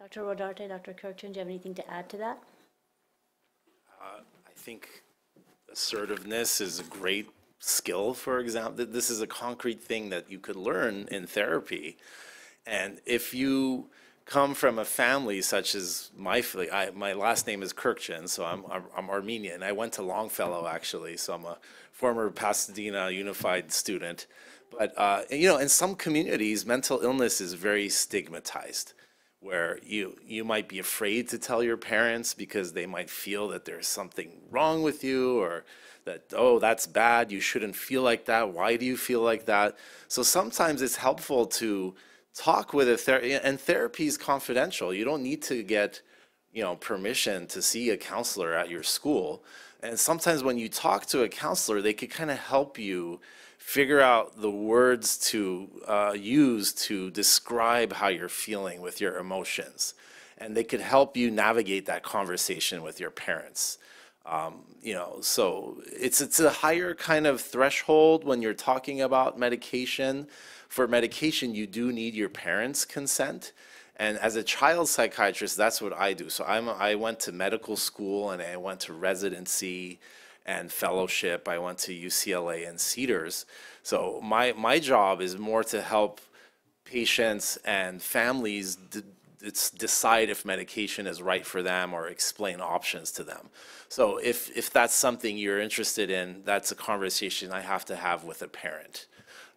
Dr. Rodarte, Dr. Kirkton, do you have anything to add to that? I think assertiveness is a great skill, for example. This is a concrete thing that you could learn in therapy. And if you come from a family such as my I, my last name is Kirkchin, so I'm, I'm, I'm Armenian. I went to Longfellow, actually, so I'm a former Pasadena Unified student. But, uh, you know, in some communities, mental illness is very stigmatized where you, you might be afraid to tell your parents because they might feel that there's something wrong with you or that, oh, that's bad, you shouldn't feel like that, why do you feel like that? So sometimes it's helpful to talk with a therapist, and therapy is confidential. You don't need to get, you know, permission to see a counselor at your school. And sometimes when you talk to a counselor, they could kind of help you figure out the words to uh, use to describe how you're feeling with your emotions. And they could help you navigate that conversation with your parents. Um, you know, so it's it's a higher kind of threshold when you're talking about medication. For medication, you do need your parents' consent. And as a child psychiatrist, that's what I do. So I'm I went to medical school and I went to residency and fellowship. I went to UCLA and Cedars. So my my job is more to help patients and families it's decide if medication is right for them or explain options to them. So if, if that's something you're interested in, that's a conversation I have to have with a parent.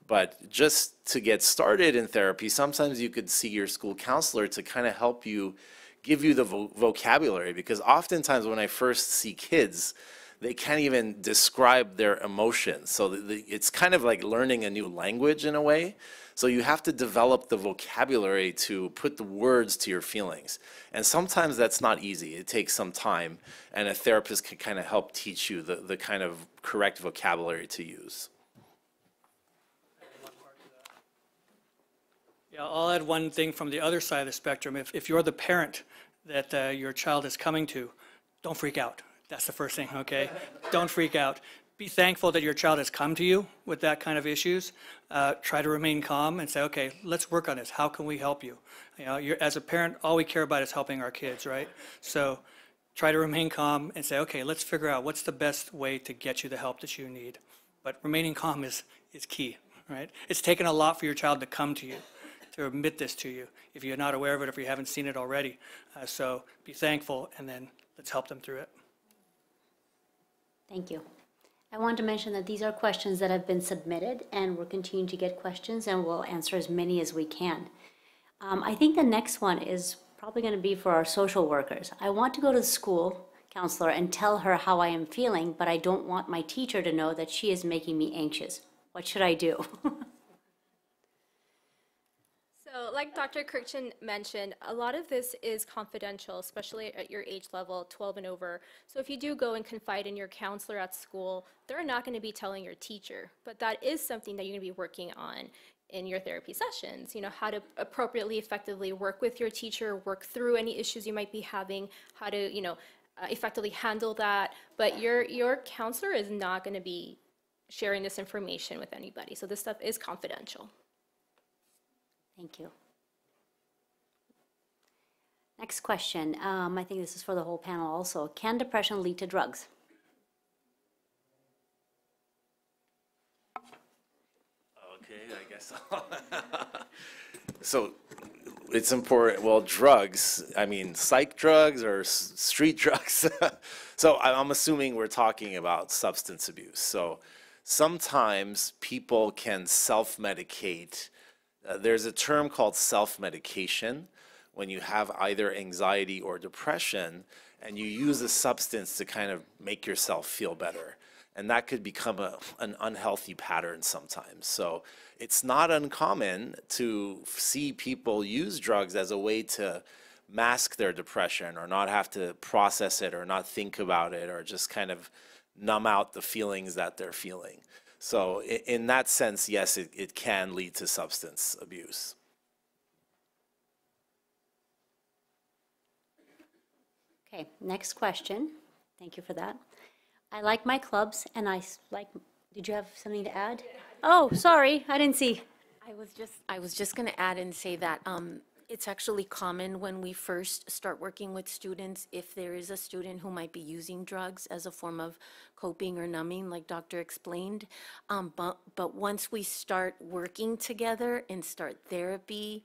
But just to get started in therapy, sometimes you could see your school counselor to kind of help you, give you the vo- vocabulary. Because oftentimes when I first see kids, they can't even describe their emotions. So the, the, it's kind of like learning a new language in a way. So you have to develop the vocabulary to put the words to your feelings. And sometimes that's not easy. It takes some time, and a therapist can kind of help teach you the, the kind of correct vocabulary to use. Yeah, I'll add one thing from the other side of the spectrum. If, if you're the parent that uh, your child is coming to, don't freak out. That's the first thing, okay? Don't freak out. Be thankful that your child has come to you with that kind of issues. Uh, try to remain calm and say, okay, let's work on this. How can we help you? You know, as a parent, all we care about is helping our kids, right? So try to remain calm and say, okay, let's figure out what's the best way to get you the help that you need. But remaining calm is, is key, right? It's taken a lot for your child to come to you, to admit this to you, if you're not aware of it, if you haven't seen it already. Uh, so be thankful, and then let's help them through it. Thank you. I want to mention that these are questions that have been submitted, and we're continuing to get questions, and we'll answer as many as we can. Um, I think the next one is probably going to be for our social workers. I want to go to the school counselor and tell her how I am feeling, but I don't want my teacher to know that she is making me anxious. What should I do? So, like Dr. Kirkchin mentioned, a lot of this is confidential, especially at your age level, 12 and over. So, if you do go and confide in your counselor at school, they're not going to be telling your teacher, but that is something that you're going to be working on in your therapy sessions. You know, how to appropriately, effectively work with your teacher, work through any issues you might be having, how to, you know, uh, effectively handle that. But your your counselor is not going to be sharing this information with anybody. So, this stuff is confidential. Thank you. Next question. Um, I think this is for the whole panel also. Can depression lead to drugs? Okay, I guess. So so it's important, well, drugs, I mean, psych drugs or street drugs. So I'm assuming we're talking about substance abuse. So sometimes people can self-medicate. Uh, There's a term called self-medication when you have either anxiety or depression and you use a substance to kind of make yourself feel better. And that could become a, an unhealthy pattern sometimes. So it's not uncommon to see people use drugs as a way to mask their depression or not have to process it or not think about it or just kind of numb out the feelings that they're feeling. So i- in that sense, yes, it, it can lead to substance abuse. Okay, next question. Thank you for that. I like my clubs and I like, did you have something to add? Oh, sorry, I didn't see. I was just, I was just going to add and say that um, it's actually common when we first start working with students, if there is a student who might be using drugs as a form of coping or numbing, like Doctor explained. Um, But, but once we start working together and start therapy,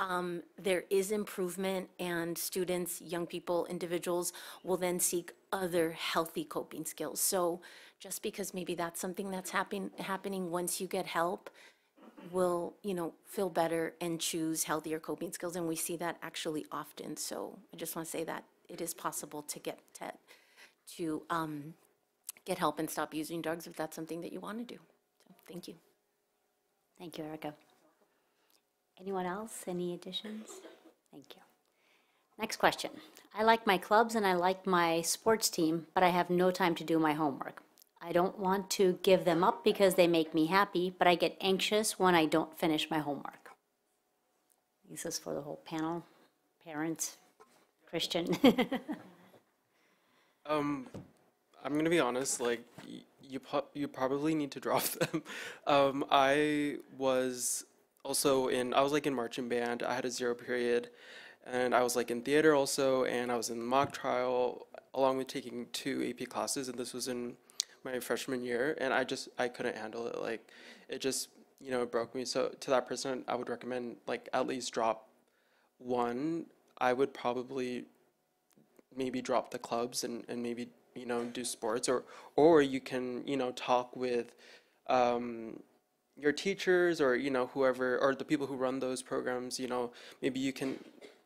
um, there is improvement and students, young people, individuals will then seek other healthy coping skills. So just because maybe that's something that's happen, happening once you get help, will, you know, feel better and choose healthier coping skills. And we see that actually often. So I just want to say that it is possible to get to, to um, get help and stop using drugs if that's something that you want to do. So thank you. Thank you, Erica. Anyone else? Any additions? Thank you. Next question. I like my clubs and I like my sports team, but I have no time to do my homework. I don't want to give them up because they make me happy, but I get anxious when I don't finish my homework. This is for the whole panel, parents, Christian. Um, I'm gonna be honest. Like you, you probably need to drop them. Um, I was also in. I was like in marching band. I had a zero period, and I was like in theater also, and I was in mock trial along with taking two AP classes, and this was in my freshman year, and I just I couldn't handle it. Like it just you know it broke me. So to that person, I would recommend like at least drop one. I would probably maybe drop the clubs and, and maybe you know do sports or or you can you know talk with um, your teachers or you know whoever or the people who run those programs you know maybe you can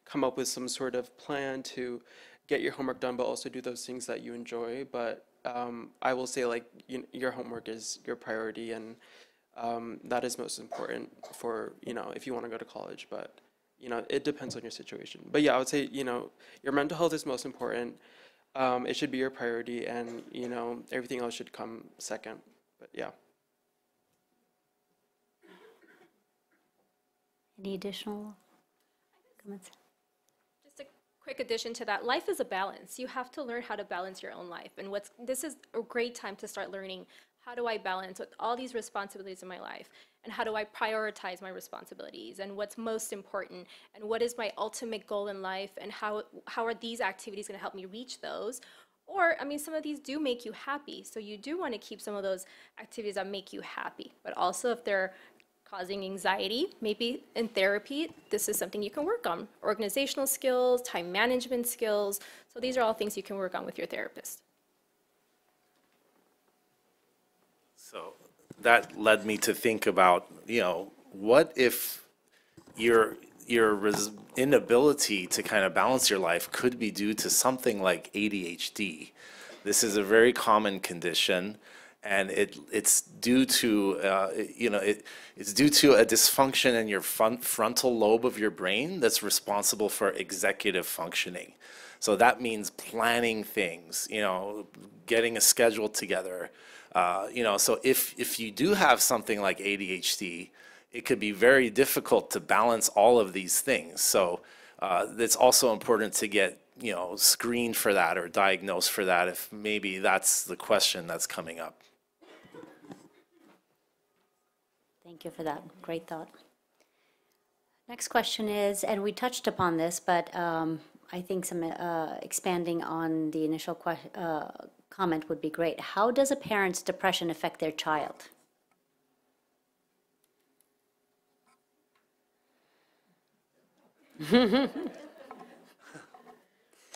come up with some sort of plan to get your homework done but also do those things that you enjoy but um, i will say like you, your homework is your priority and um, that is most important for you know if you want to go to college but you know it depends on your situation. But yeah i would say you know your mental health is most important. Um, it should be your priority and you know everything else should come second but yeah. Any additional comments? Quick addition to that, life is a balance. You have to learn how to balance your own life. And what's, this is a great time to start learning, how do I balance with all these responsibilities in my life? And how do I prioritize my responsibilities? And what's most important? And what is my ultimate goal in life? And how, how are these activities gonna help me reach those? Or, I mean, some of these do make you happy. So you do want to keep some of those activities that make you happy. But also, if they're causing anxiety, maybe in therapy, this is something you can work on. Organizational skills, time management skills. So these are all things you can work on with your therapist. So that led me to think about, you know, what if your your inability to kind of balance your life could be due to something like ADHD. This is a very common condition, and it it's due to uh, you know it it's due to a dysfunction in your front frontal lobe of your brain that's responsible for executive functioning. So that means planning things, you know, getting a schedule together. Uh, you know, so if if you do have something like ADHD, it could be very difficult to balance all of these things. So uh, it's also important to get you know screened for that or diagnosed for that if maybe that's the question that's coming up. Thank you for that. Great thought. Next question is, and we touched upon this, but um, I think some uh, expanding on the initial uh, comment would be great. How does a parent's depression affect their child?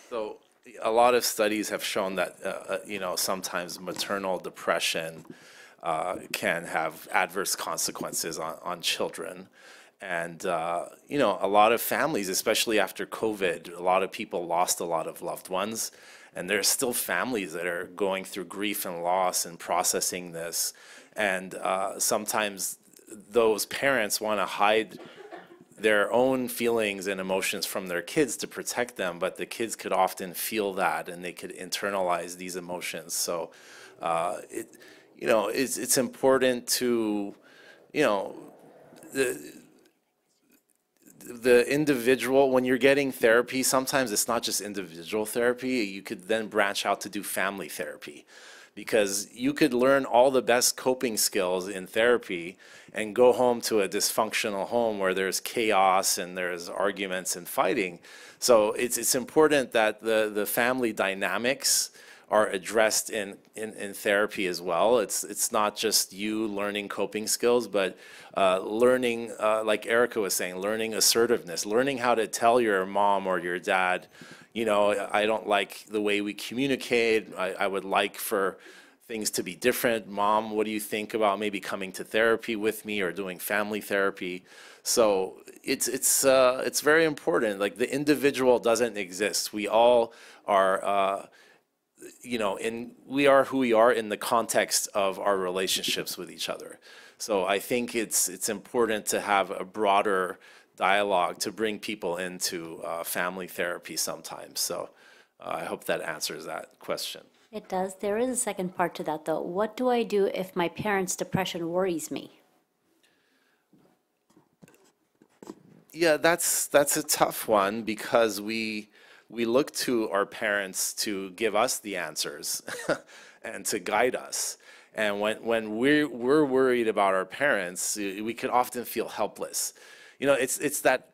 So a lot of studies have shown that, uh, uh, you know, sometimes maternal depression uh, can have adverse consequences on, on children. And, uh, you know, a lot of families, especially after COVID, a lot of people lost a lot of loved ones. And there's still families that are going through grief and loss and processing this. And uh, sometimes those parents want to hide their own feelings and emotions from their kids to protect them, but the kids could often feel that and they could internalize these emotions. So, uh, it, you know, it's it's important to, you know, the the individual when you're getting therapy. Sometimes it's not just individual therapy. You could then branch out to do family therapy because you could learn all the best coping skills in therapy and go home to a dysfunctional home where there's chaos and there's arguments and fighting. So it's it's important that the the family dynamics are addressed in, in, in therapy as well. It's it's not just you learning coping skills, but uh, learning, uh, like Erica was saying, learning assertiveness, learning how to tell your mom or your dad, you know, I don't like the way we communicate. I, I would like for things to be different. Mom, what do you think about maybe coming to therapy with me or doing family therapy? So it's it's uh, it's very important. Like the individual doesn't exist. We all are. Uh, you know, and we are who we are in the context of our relationships with each other. So I think it's it's important to have a broader dialogue to bring people into uh, family therapy sometimes. So uh, I hope that answers that question. It does. There is a second part to that, though. What do I do if my parents' depression worries me? Yeah, that's that's a tough one because we we look to our parents to give us the answers and to guide us. And when when we're we're worried about our parents, we could often feel helpless. You know, it's it's that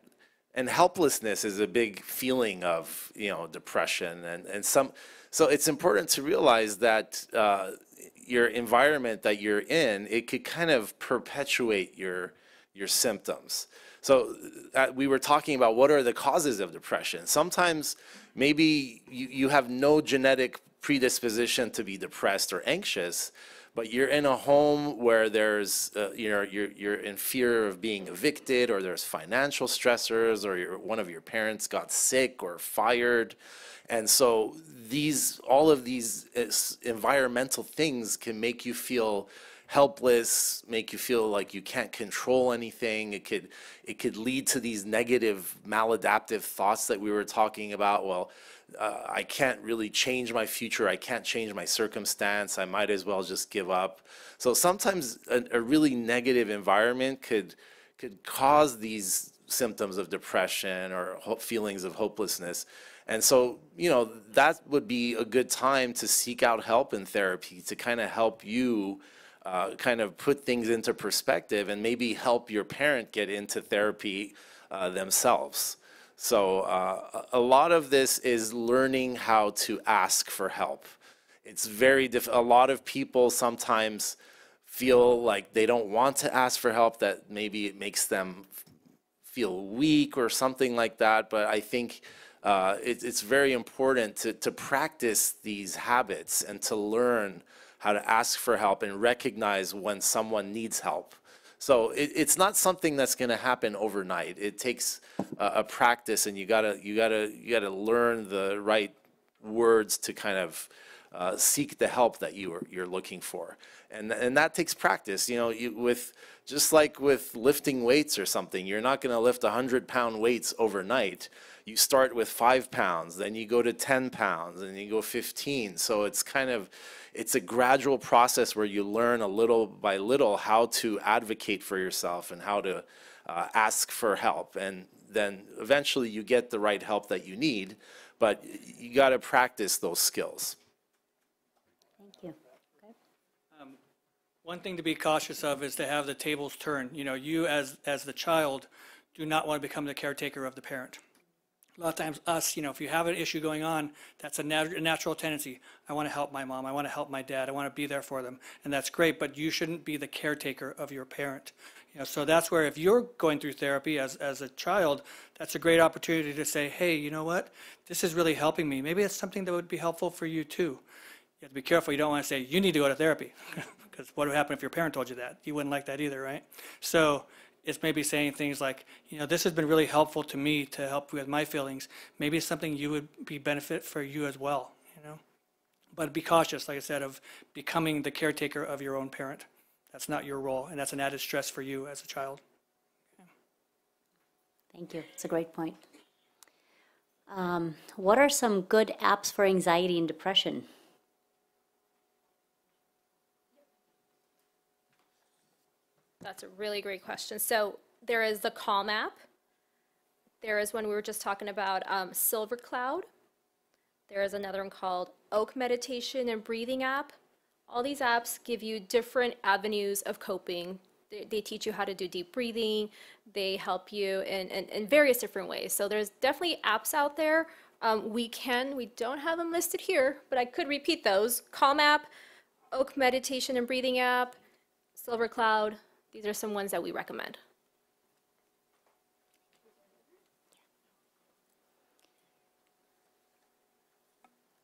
and helplessness is a big feeling of you know depression and and some so it's important to realize that uh, your environment that you're in it could kind of perpetuate your your symptoms so uh, we were talking about what are the causes of depression sometimes maybe you, you have no genetic predisposition to be depressed or anxious but you're in a home where there's, uh, you know, you're, you're in fear of being evicted, or there's financial stressors, or your, one of your parents got sick or fired. And so these, all of these uh, environmental things can make you feel helpless, make you feel like you can't control anything. It could, it could lead to these negative maladaptive thoughts that we were talking about. Well, uh, I can't really change my future. I can't change my circumstance. I might as well just give up. So sometimes a, a really negative environment could could cause these symptoms of depression or feelings of hopelessness. And so, you know, that would be a good time to seek out help in therapy to kind of help you uh, kind of put things into perspective and maybe help your parent get into therapy uh, themselves. So uh, a lot of this is learning how to ask for help. It's very diff- a lot of people sometimes feel like they don't want to ask for help that maybe it makes them feel weak or something like that but i think uh, it, it's very important to, to practice these habits and to learn how to ask for help and recognize when someone needs help so it, it's not something that's going to happen overnight. It takes a, a practice, and you gotta you gotta you gotta learn the right words to kind of uh, seek the help that you are, you're looking for, and and that takes practice. You know, you, with just like with lifting weights or something, you're not going to lift hundred pound weights overnight. You start with five pounds, then you go to ten pounds, and you go fifteen. So it's kind of it's a gradual process where you learn a little by little how to advocate for yourself and how to uh, ask for help. And then eventually you get the right help that you need, but you got to practice those skills. Thank you. One thing to be cautious of is to have the tables turn. You know, you as, as the child do not want to become the caretaker of the parent. A lot of times us, you know, if you have an issue going on, that's a nat- a natural tendency. I want to help my mom, I want to help my dad, I want to be there for them, and that's great, but you shouldn't be the caretaker of your parent. You know, so that's where if you're going through therapy as, as a child, that's a great opportunity to say, hey, you know what? This is really helping me. Maybe it's something that would be helpful for you too. You have to be careful. You don't want to say, you need to go to therapy. Because what would happen if your parent told you that? You wouldn't like that either, right? So it's maybe saying things like, you know, this has been really helpful to me to help with my feelings. Maybe it's something you would be benefit for you as well, you know? But be cautious, like I said, of becoming the caretaker of your own parent. That's not your role, and that's an added stress for you as a child. Thank you. It's a great point. Um, what are some good apps for anxiety and depression? That's a really great question. So there is the Calm app. There is one we were just talking about, um, Silver Cloud. There is another one called Oak Meditation and Breathing app. All these apps give you different avenues of coping. They, they teach you how to do deep breathing. They help you in, in, in various different ways. So there's definitely apps out there. Um, we can, we don't have them listed here, but I could repeat those. Calm app, Oak Meditation and Breathing app, Silver Cloud, these are some ones that we recommend.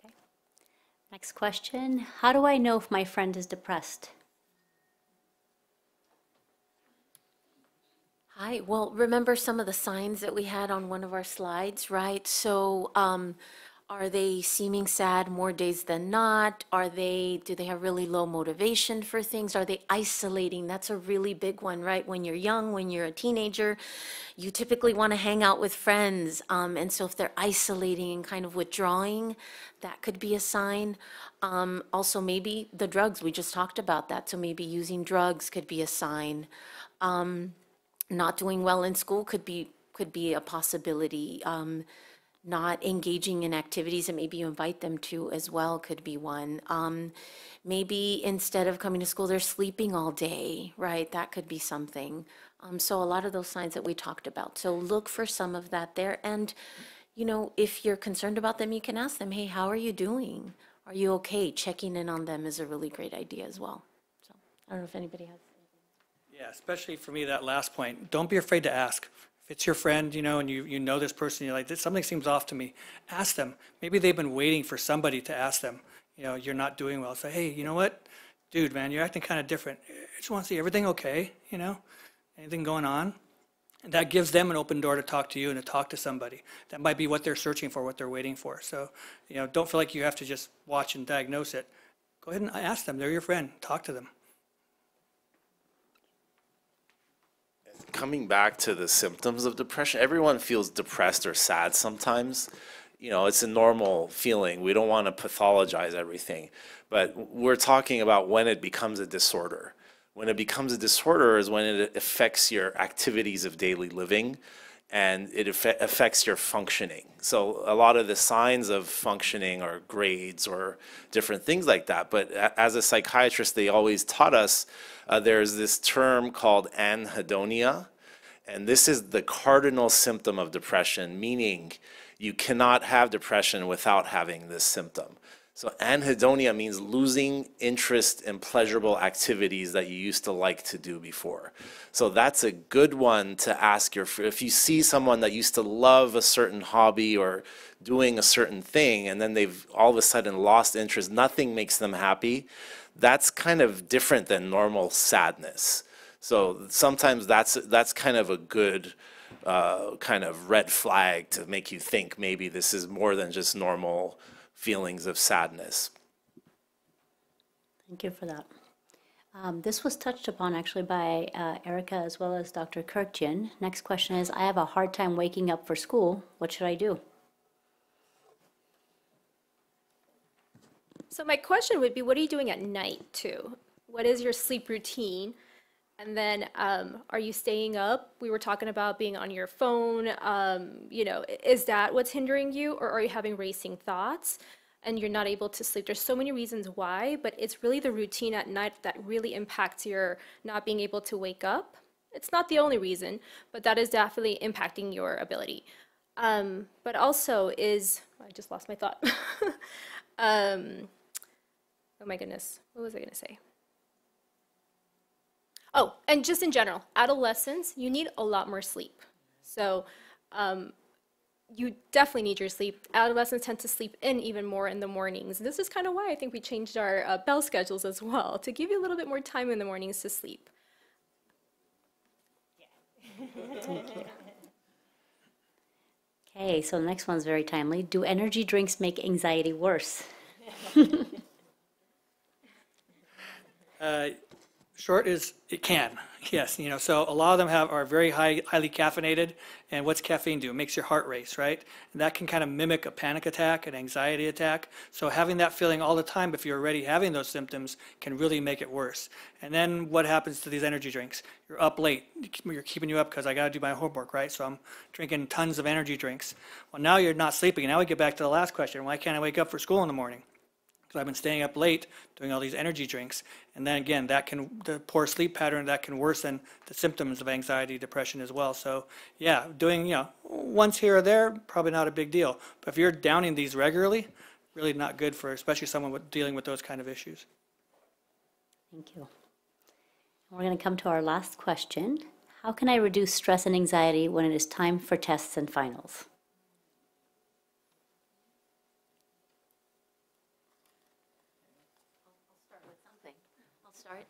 Okay. Next question, how do I know if my friend is depressed? Hi, well, remember some of the signs that we had on one of our slides, right? So, um, are they seeming sad more days than not? Are they, do they have really low motivation for things? Are they isolating? That's a really big one, right? When you're young, when you're a teenager, you typically want to hang out with friends. Um, and so if they're isolating and kind of withdrawing, that could be a sign. Um, also, maybe the drugs, we just talked about that. So maybe using drugs could be a sign. Um, not doing well in school could be could be a possibility. Um, not engaging in activities that maybe you invite them to as well could be one. Um, maybe instead of coming to school, they're sleeping all day, right? That could be something. Um, so a lot of those signs that we talked about. So look for some of that there. And, you know, if you're concerned about them, you can ask them, hey, how are you doing? Are you okay? Checking in on them is a really great idea as well. So I don't know if anybody has. Yeah, especially for me, that last point. Don't be afraid to ask. It's your friend, you know, and you, you know this person, you're like, "This- something seems off to me, ask them. Maybe they've been waiting for somebody to ask them, you know, you're not doing well. Say, hey, you know what? Dude, man, you're acting kind of different. I just want to see everything okay, you know? Anything going on? And that gives them an open door to talk to you and to talk to somebody. That might be what they're searching for, what they're waiting for. So, you know, don't feel like you have to just watch and diagnose it. Go ahead and ask them. They're your friend. Talk to them. Coming back to the symptoms of depression, everyone feels depressed or sad sometimes. You know, it's a normal feeling. We don't want to pathologize everything. But we're talking about when it becomes a disorder. When it becomes a disorder is when it affects your activities of daily living and it affects your functioning. So a lot of the signs of functioning are grades or different things like that. But as a psychiatrist, they always taught us uh, there's this term called anhedonia, and this is the cardinal symptom of depression, meaning you cannot have depression without having this symptom. So anhedonia means losing interest in pleasurable activities that you used to like to do before. So that's a good one to ask your if you see someone that used to love a certain hobby or doing a certain thing and then they've all of a sudden lost interest, nothing makes them happy. That's kind of different than normal sadness. So sometimes that's that's kind of a good uh, kind of red flag to make you think maybe this is more than just normal feelings of sadness. Thank you for that. Um, This was touched upon actually by uh, Erica as well as Dr. Kirkjian. Next question is, I have a hard time waking up for school. What should I do? So my question would be, what are you doing at night too? What is your sleep routine? And then, um, are you staying up? We were talking about being on your phone. Um, you know, is that what's hindering you, or are you having racing thoughts and you're not able to sleep? There's so many reasons why, but it's really the routine at night that really impacts your not being able to wake up. It's not the only reason, but that is definitely impacting your ability. Um, but also is I just lost my thought. oh my goodness, what was I going to say? Oh, and just in general, adolescents, you need a lot more sleep. So um, you definitely need your sleep. Adolescents tend to sleep in even more in the mornings. This is kind of why I think we changed our uh, bell schedules as well, to give you a little bit more time in the mornings to sleep. Yeah. Okay, so the next one's very timely. Do energy drinks make anxiety worse? Uh, Short is, it can, yes, you know, so a lot of them have, are very high, highly caffeinated, and what's caffeine do? It makes your heart race, right? And that can kind of mimic a panic attack, an anxiety attack. So having that feeling all the time, if you're already having those symptoms, can really make it worse. And then what happens to these energy drinks? You're up late, you're keeping you up because I gotta do my homework, right? So I'm drinking tons of energy drinks. Well, now you're not sleeping, now we get back to the last question, why can't I wake up for school in the morning? Because I've been staying up late doing all these energy drinks. And then again, that can, the poor sleep pattern, that can worsen the symptoms of anxiety, depression as well. So yeah, doing, you know, once here or there, probably not a big deal. But if you're downing these regularly, really not good for, especially someone with, dealing with those kind of issues. Thank you. We're going to come to our last question. How can I reduce stress and anxiety when it is time for tests and finals? Start.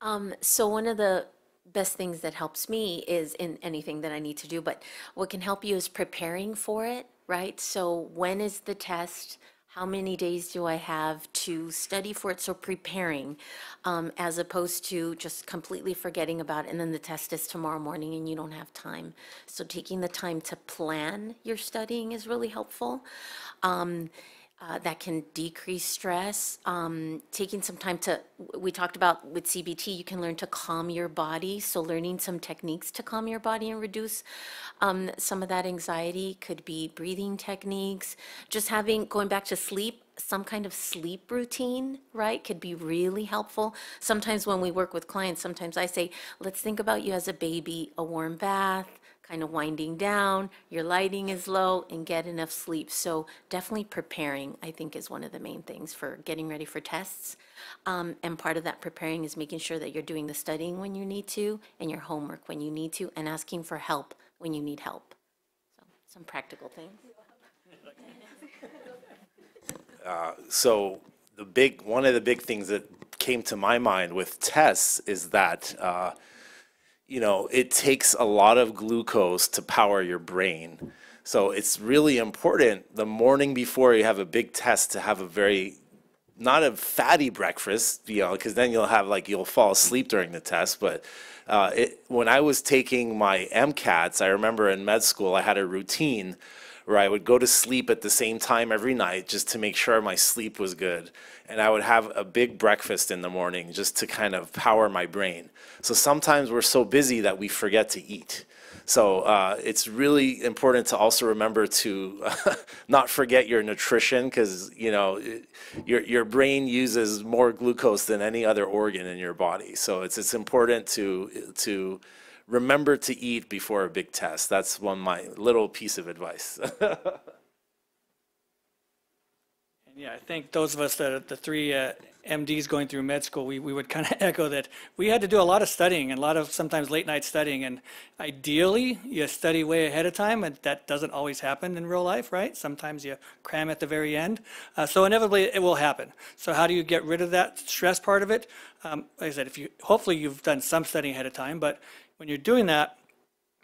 Um, so one of the best things that helps me is in anything that I need to do, but what can help you is preparing for it, right? So when is the test? How many days do I have to study for it? So preparing, um, as opposed to just completely forgetting about it, and then the test is tomorrow morning and you don't have time. So taking the time to plan your studying is really helpful. Um, uh, that can decrease stress. Um, taking some time to, we talked about with CBT, you can learn to calm your body. So learning some techniques to calm your body and reduce um, some of that anxiety could be breathing techniques. Just having, going back to sleep, some kind of sleep routine, right, could be really helpful. Sometimes when we work with clients, sometimes I say, let's think about you as a baby, a warm bath, kind of winding down, your lighting is low, and get enough sleep. So definitely preparing, I think, is one of the main things for getting ready for tests. Um, and part of that preparing is making sure that you're doing the studying when you need to, and your homework when you need to, and asking for help when you need help. So some practical things. so the big one of the big things that came to my mind with tests is that uh, you know it takes a lot of glucose to power your brain so it's really important the morning before you have a big test to have a very not a fatty breakfast you know because then you'll have like you'll fall asleep during the test but uh, it, when i was taking my mcats i remember in med school i had a routine where I would go to sleep at the same time every night just to make sure my sleep was good. And I would have a big breakfast in the morning just to kind of power my brain. So sometimes we're so busy that we forget to eat. So uh, it's really important to also remember to not forget your nutrition because you know it- your your brain uses more glucose than any other organ in your body. So it's it's important to to remember to eat before a big test. That's one my little piece of advice. Yeah, I think those of us that are the three uh, MDs going through med school, we, we would kind of echo that we had to do a lot of studying and a lot of sometimes late night studying. And ideally, you study way ahead of time, and that doesn't always happen in real life, right? Sometimes you cram at the very end. Uh, so inevitably, it will happen. So how do you get rid of that stress part of it? Um, like I said, if you hopefully you've done some studying ahead of time, but when you're doing that,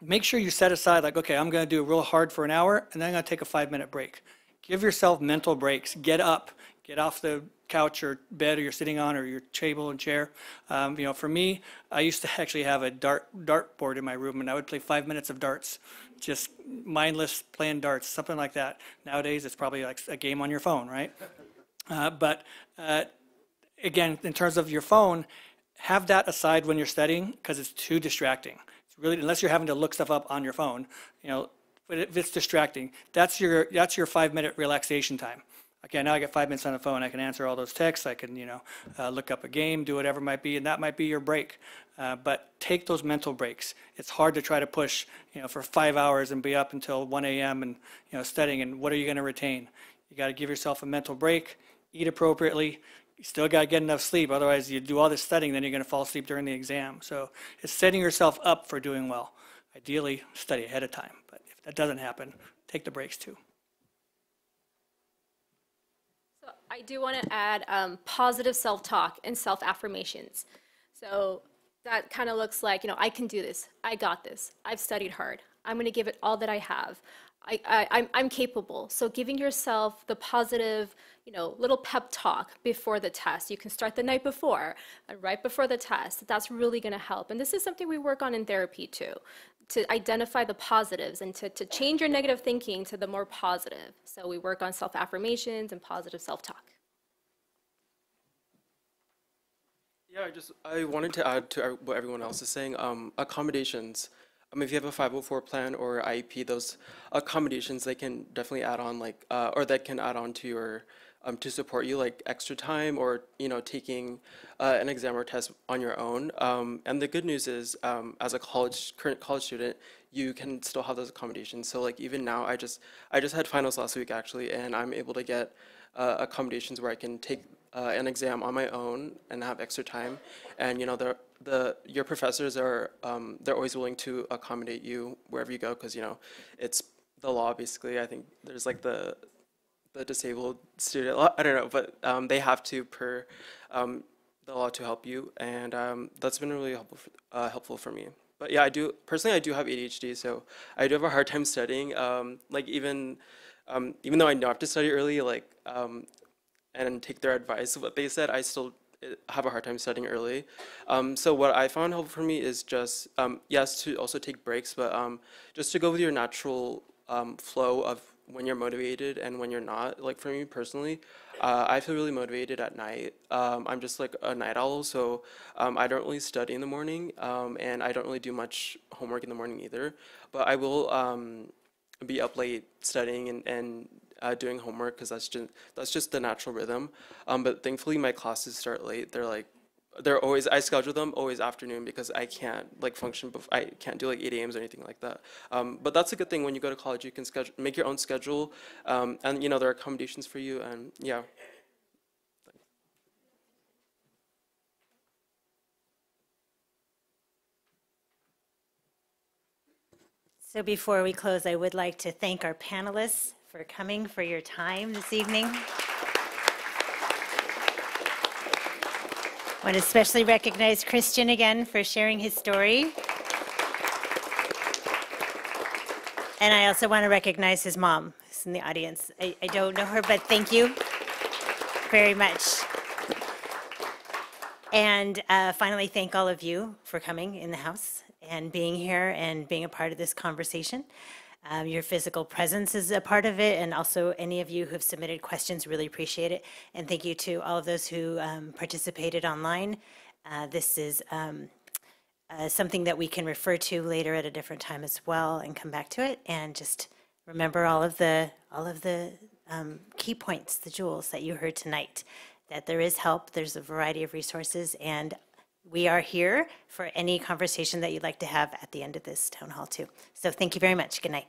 make sure you set aside like, okay, I'm going to do real hard for an hour, and then I'm going to take a five minute break. Give yourself mental breaks. Get up, get off the couch or bed or you're sitting on or your table and chair. Um, you know, for me, I used to actually have a dart dart board in my room, and I would play five minutes of darts, just mindless playing darts, something like that. Nowadays, it's probably like a game on your phone, right? Uh, but uh, again, in terms of your phone, have that aside when you're studying because it's too distracting. It's really unless you're having to look stuff up on your phone, you know. But if it's distracting, that's your that's your five minute relaxation time. Okay, now I get five minutes on the phone. I can answer all those texts. I can, you know, uh, look up a game, do whatever it might be, and that might be your break. Uh, but take those mental breaks. It's hard to try to push, you know, for five hours and be up until 1 a.m. and you know studying. And what are you going to retain? You got to give yourself a mental break. Eat appropriately. You still got to get enough sleep. Otherwise, you do all this studying, then you're going to fall asleep during the exam. So it's setting yourself up for doing well. Ideally, study ahead of time. But that doesn't happen, take the breaks too. So I do want to add um, positive self-talk and self-affirmations. So that kind of looks like, you know, I can do this. I got this. I've studied hard. I'm going to give it all that I have. I, I, I'm, I'm capable. So giving yourself the positive, you know, little pep talk before the test. You can start the night before, right before the test. That's really going to help. And this is something we work on in therapy too, to identify the positives and to, to change your negative thinking to the more positive. So we work on self-affirmations and positive self-talk. Yeah, I just, I wanted to add to what everyone else is saying, um, accommodations. Um, if you have a 504 plan or IEP, those accommodations, they can definitely add on like, uh, or that can add on to your, um, to support you, like extra time or, you know, taking uh, an exam or test on your own. Um, and the good news is, um, as a college, current college student, you can still have those accommodations. So like even now, I just, I just had finals last week actually, and I'm able to get uh, accommodations where I can take uh, an exam on my own and have extra time. And you know, the the your professors are um, they're always willing to accommodate you wherever you go because you know it's the law basically. I think there's like the the disabled student law. I don't know, but um, they have to per um, a lot to help you, and um, that's been really helpful for, uh, helpful for me. But yeah, I do personally. I do have ADHD, so I do have a hard time studying. Um, like even um, even though I know I have to study early, like um, and take their advice what they said, I still uh, have a hard time studying early. Um, so what I found helpful for me is just um, yes to also take breaks, but um, just to go with your natural flow of when you're motivated and when you're not. Like for me personally, uh, I feel really motivated at night. Um, I'm just like a night owl, so um, I don't really study in the morning, um, and I don't really do much homework in the morning either. But I will um, be up late studying and, and uh, doing homework because that's just that's just the natural rhythm. Um, but thankfully, my classes start late. They're like they're always I schedule them always afternoon because I can't like function bef- I can't do like 8 a.m.s or anything like that. Um, but that's a good thing when you go to college you can schedule make your own schedule um, and you know there are accommodations for you and yeah. So before we close, I would like to thank our panelists for coming, for your time this evening. Want to especially recognize Christian again for sharing his story. And I also want to recognize his mom, who's in the audience. I, I don't know her, but thank you very much. And uh, finally, thank all of you for coming in the house and being here and being a part of this conversation. Um, Your physical presence is a part of it, and also any of you who have submitted questions, really appreciate it. And thank you to all of those who um, participated online. Uh, This is um, uh, something that we can refer to later at a different time as well and come back to it. And just remember all of the, all of the um, key points, the jewels that you heard tonight, that there is help, there's a variety of resources, and we are here for any conversation that you'd like to have at the end of this town hall too. So thank you very much. Good night.